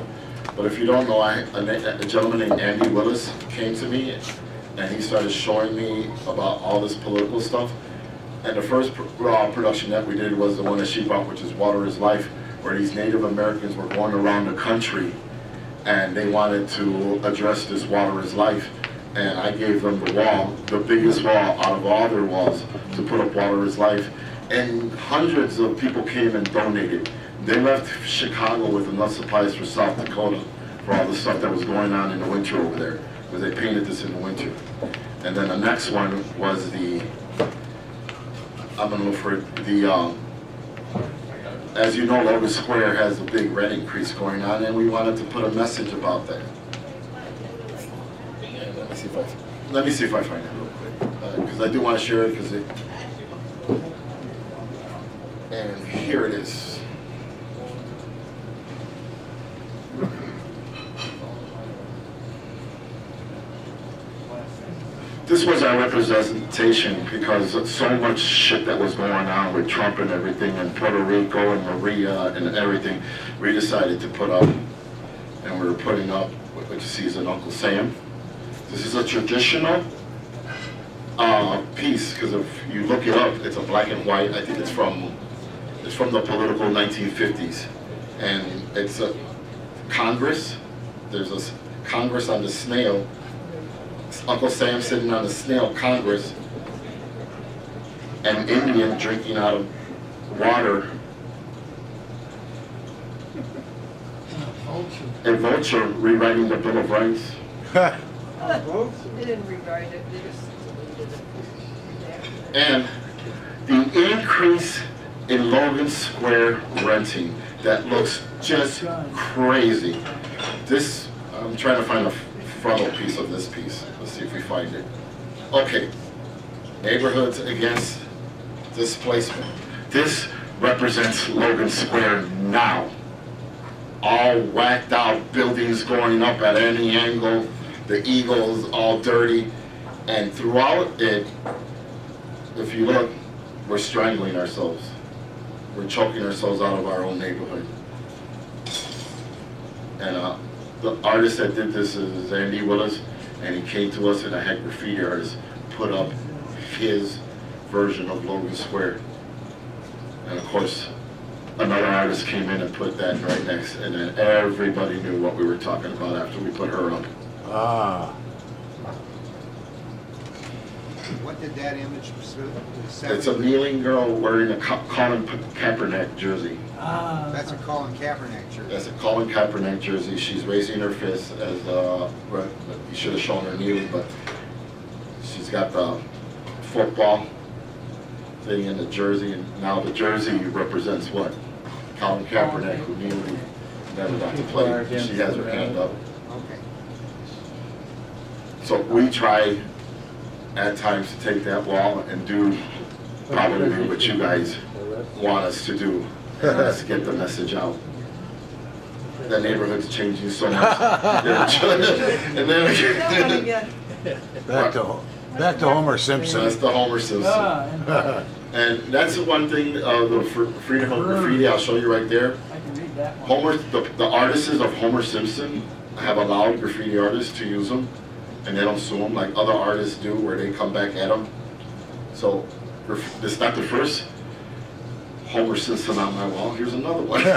But if you don't know, I, a, a gentleman named Andy Willis came to me, and he started showing me about all this political stuff. And the first uh, production that we did was the one that she brought, which is Water is Life, where these Native Americans were going around the country and they wanted to address this water is life. And I gave them the wall, the biggest wall out of all their walls, to put up water is life. And hundreds of people came and donated. They left Chicago with enough supplies for South Dakota for all the stuff that was going on in the winter over there, because they painted this in the winter. And then the next one was the, I'm gonna look for it, the, um, as you know, Logan Square has a big rent increase going on, and we wanted to put a message about that. If I, let me see if I find it real quick, uh, because I do want to share it, because it, and here it is. This was our representation because so much shit that was going on with Trump and everything, and Puerto Rico and Maria and everything. We decided to put up, and we were putting up what you see is an Uncle Sam. This is a traditional uh, piece because if you look it up, it's a black and white. I think it's from it's from the political 1950s, and it's a Congress. There's a Congress on the snail. Uncle Sam sitting on the snail Congress, and Indian drinking out of water. A vulture rewriting the Bill of Rights. And the increase in Logan Square renting, that looks just crazy. This, I'm trying to find a frontal piece of this piece. Let's see if we find it. Okay, neighborhoods against displacement. This represents Logan Square now. All whacked out buildings going up at any angle, the eagles all dirty, and throughout it, if you look, we're strangling ourselves. We're choking ourselves out of our own neighborhood. And uh, the artist that did this is Andy Willis, and he came to us and I had graffiti artists put up his version of Logan Square. And of course, another artist came in and put that right next, and then everybody knew what we were talking about after we put her up. Ah. What did that image say? It's a kneeling girl wearing a Colin Kaepernick jersey. Ah. That's a Colin Kaepernick jersey. That's a Colin Kaepernick jersey. She's raising her fist as, uh, right, you should have shown her kneeling, but she's got the football thing in the jersey, and now the jersey represents what? Colin Kaepernick, who kneeled never got to play. She has her hand up. Okay. So we try at times to take that wall and do probably what you guys want us to do, and that's get the message out. The neighborhood's changing so much. And then, Back to, back to Homer Simpson. that's the Homer Simpson. And that's the one thing, uh, the freedom of graffiti, I'll show you right there. I can read that. Homer, the, the artists of Homer Simpson have allowed graffiti artists to use them, and they don't sue them like other artists do, where they come back at them. So, graf- this is not the first Homer Simpson on my wall. Here's another one.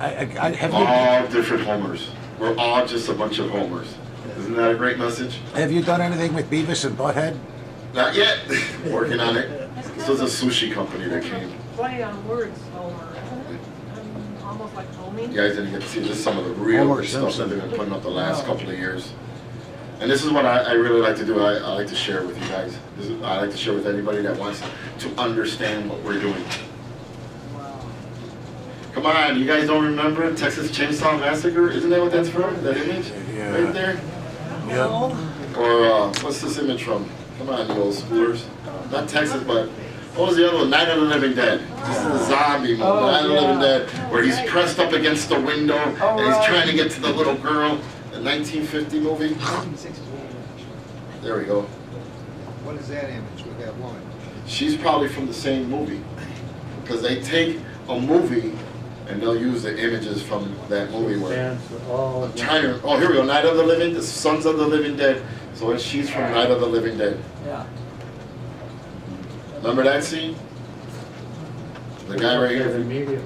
I, I, I- have you, all different Homers. We're all just a bunch of Homers. Isn't that a great message? have you done anything with Beavis and Butthead? Not yet. Working on it. This was a sushi company that came. Play on words, Homer, isn't it? Almost like homie. You guys didn't get to see this, some of the real Homer good stuff that Simpson. they've been putting up the last couple of years. And this is what I, I really like to do. I, I like to share with you guys. This is, I like to share with anybody that wants to understand what we're doing. Come on, you guys don't remember Texas Chainsaw Massacre? Isn't that what that's from? That image? Yeah. Right there? No. Or uh, what's this image from? Come on, you old schoolers. Not Texas, but what was the other one? Night of the Living Dead. This is a zombie movie, Oh, Night of the Living. Dead, where he's pressed up against the window Oh, and he's right. trying to get to the little girl. The 1950 movie. There we go. What is that image with that woman? She's probably from the same movie. Because they take a movie and they'll use the images from that movie where Stands for all. China. Oh, here we go. Night of the Living, the Sons of the Living Dead. So she's from Night of the Living Dead. Yeah. Remember that scene? The guy right here, Immediately.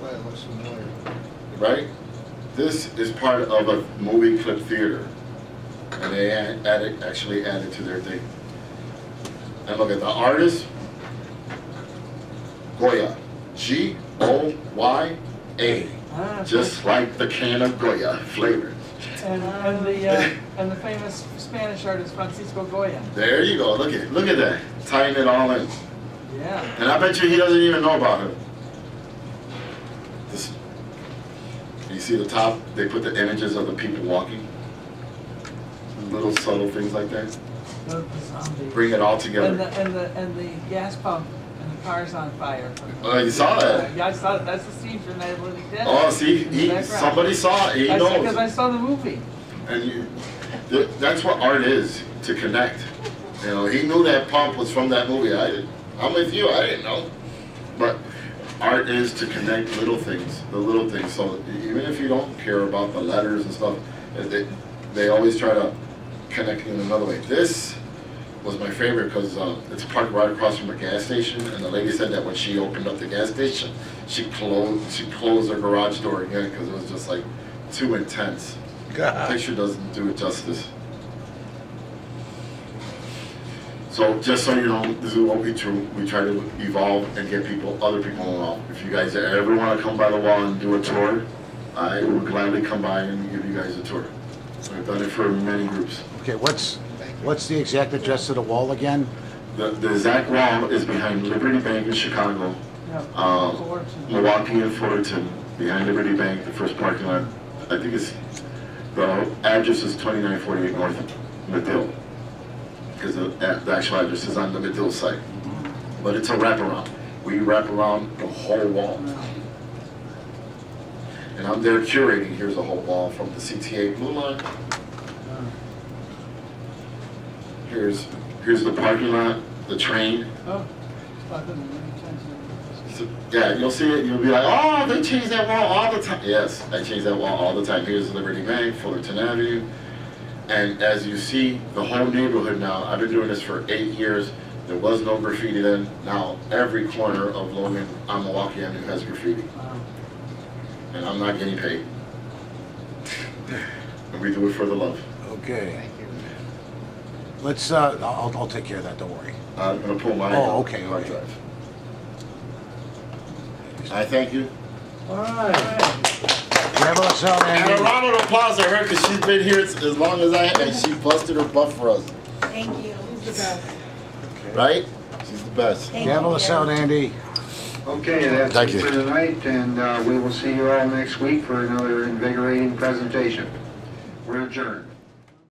Well, it looks familiar. right? This is part of a movie clip theater. And they add- added, actually added to their thing. And look at the artist, Goya. G O Y A. Just like the can of Goya flavor. And, and the, uh, and the famous Spanish artist Francisco Goya. There you go. Look at look at that. Tying it all in. Yeah. And I bet you he doesn't even know about it. This, you see the top? They put the images of the people walking. Little subtle things like that. Bring it all And together. the, and the, and the gas pump and the car's on fire. Oh, you saw that? Yeah, I saw it. That's the scene from Night of Living Dead. Oh, see, he, somebody saw it. He I saw- Because I saw the movie. And you, th- that's what art is to connect. You know, he knew that pump was from that movie. I did. I'm with you. I didn't know. But art is to connect little things, the little things. So even if you don't care about the letters and stuff, they, they always try to connect in another way. This was my favorite because uh, it's parked right across from a gas station, and the lady said that when she opened up the gas station, she closed she closed her garage door again because it was just like too intense. The picture doesn't do it justice. So just so you know, this is what we do. We try to evolve and get people, other people involved. If you guys ever want to come by the wall and do a tour, I would gladly come by and give you guys a tour. I've done it for many groups. Okay, what's, what's the exact address of the wall again? The, the exact wall is behind Liberty Bank in Chicago, Yeah. uh, Milwaukee and Fullerton, behind Liberty Bank, the first parking lot. I think it's, the address is 2948 North Medill. Because the, uh, the actual address is on the Medill site. But it's a wraparound. We wrap around the whole wall. And I'm there curating, here's the whole wall from the CTA blue line. Here's, here's the parking lot, the train. Oh. I've been many times. So, Yeah, you'll see it, you'll be like, oh, they change that wall all the time. Yes, I change that wall all the time. Here's Liberty Bank, Fullerton Avenue. And as you see, the whole neighborhood now, I've been doing this for eight years. There was no graffiti then. Now every corner of Logan on Milwaukee Avenue has graffiti. And I'm not getting paid. And we do it for the love. Okay. Thank you. Let's, uh, I'll, I'll take care of that, don't worry. I'm gonna pull my. Oh, okay, hard okay. drive. I thank you. All right. Travel us out, And a Andy. round of applause for her because she's been here as as long as I have, and she busted her butt for us, Thank you. she's the best right? She's the best. Travel us out, Andy. Okay, that's Thank it you. for tonight, and uh, we will see you all next week for another invigorating presentation. We're adjourned.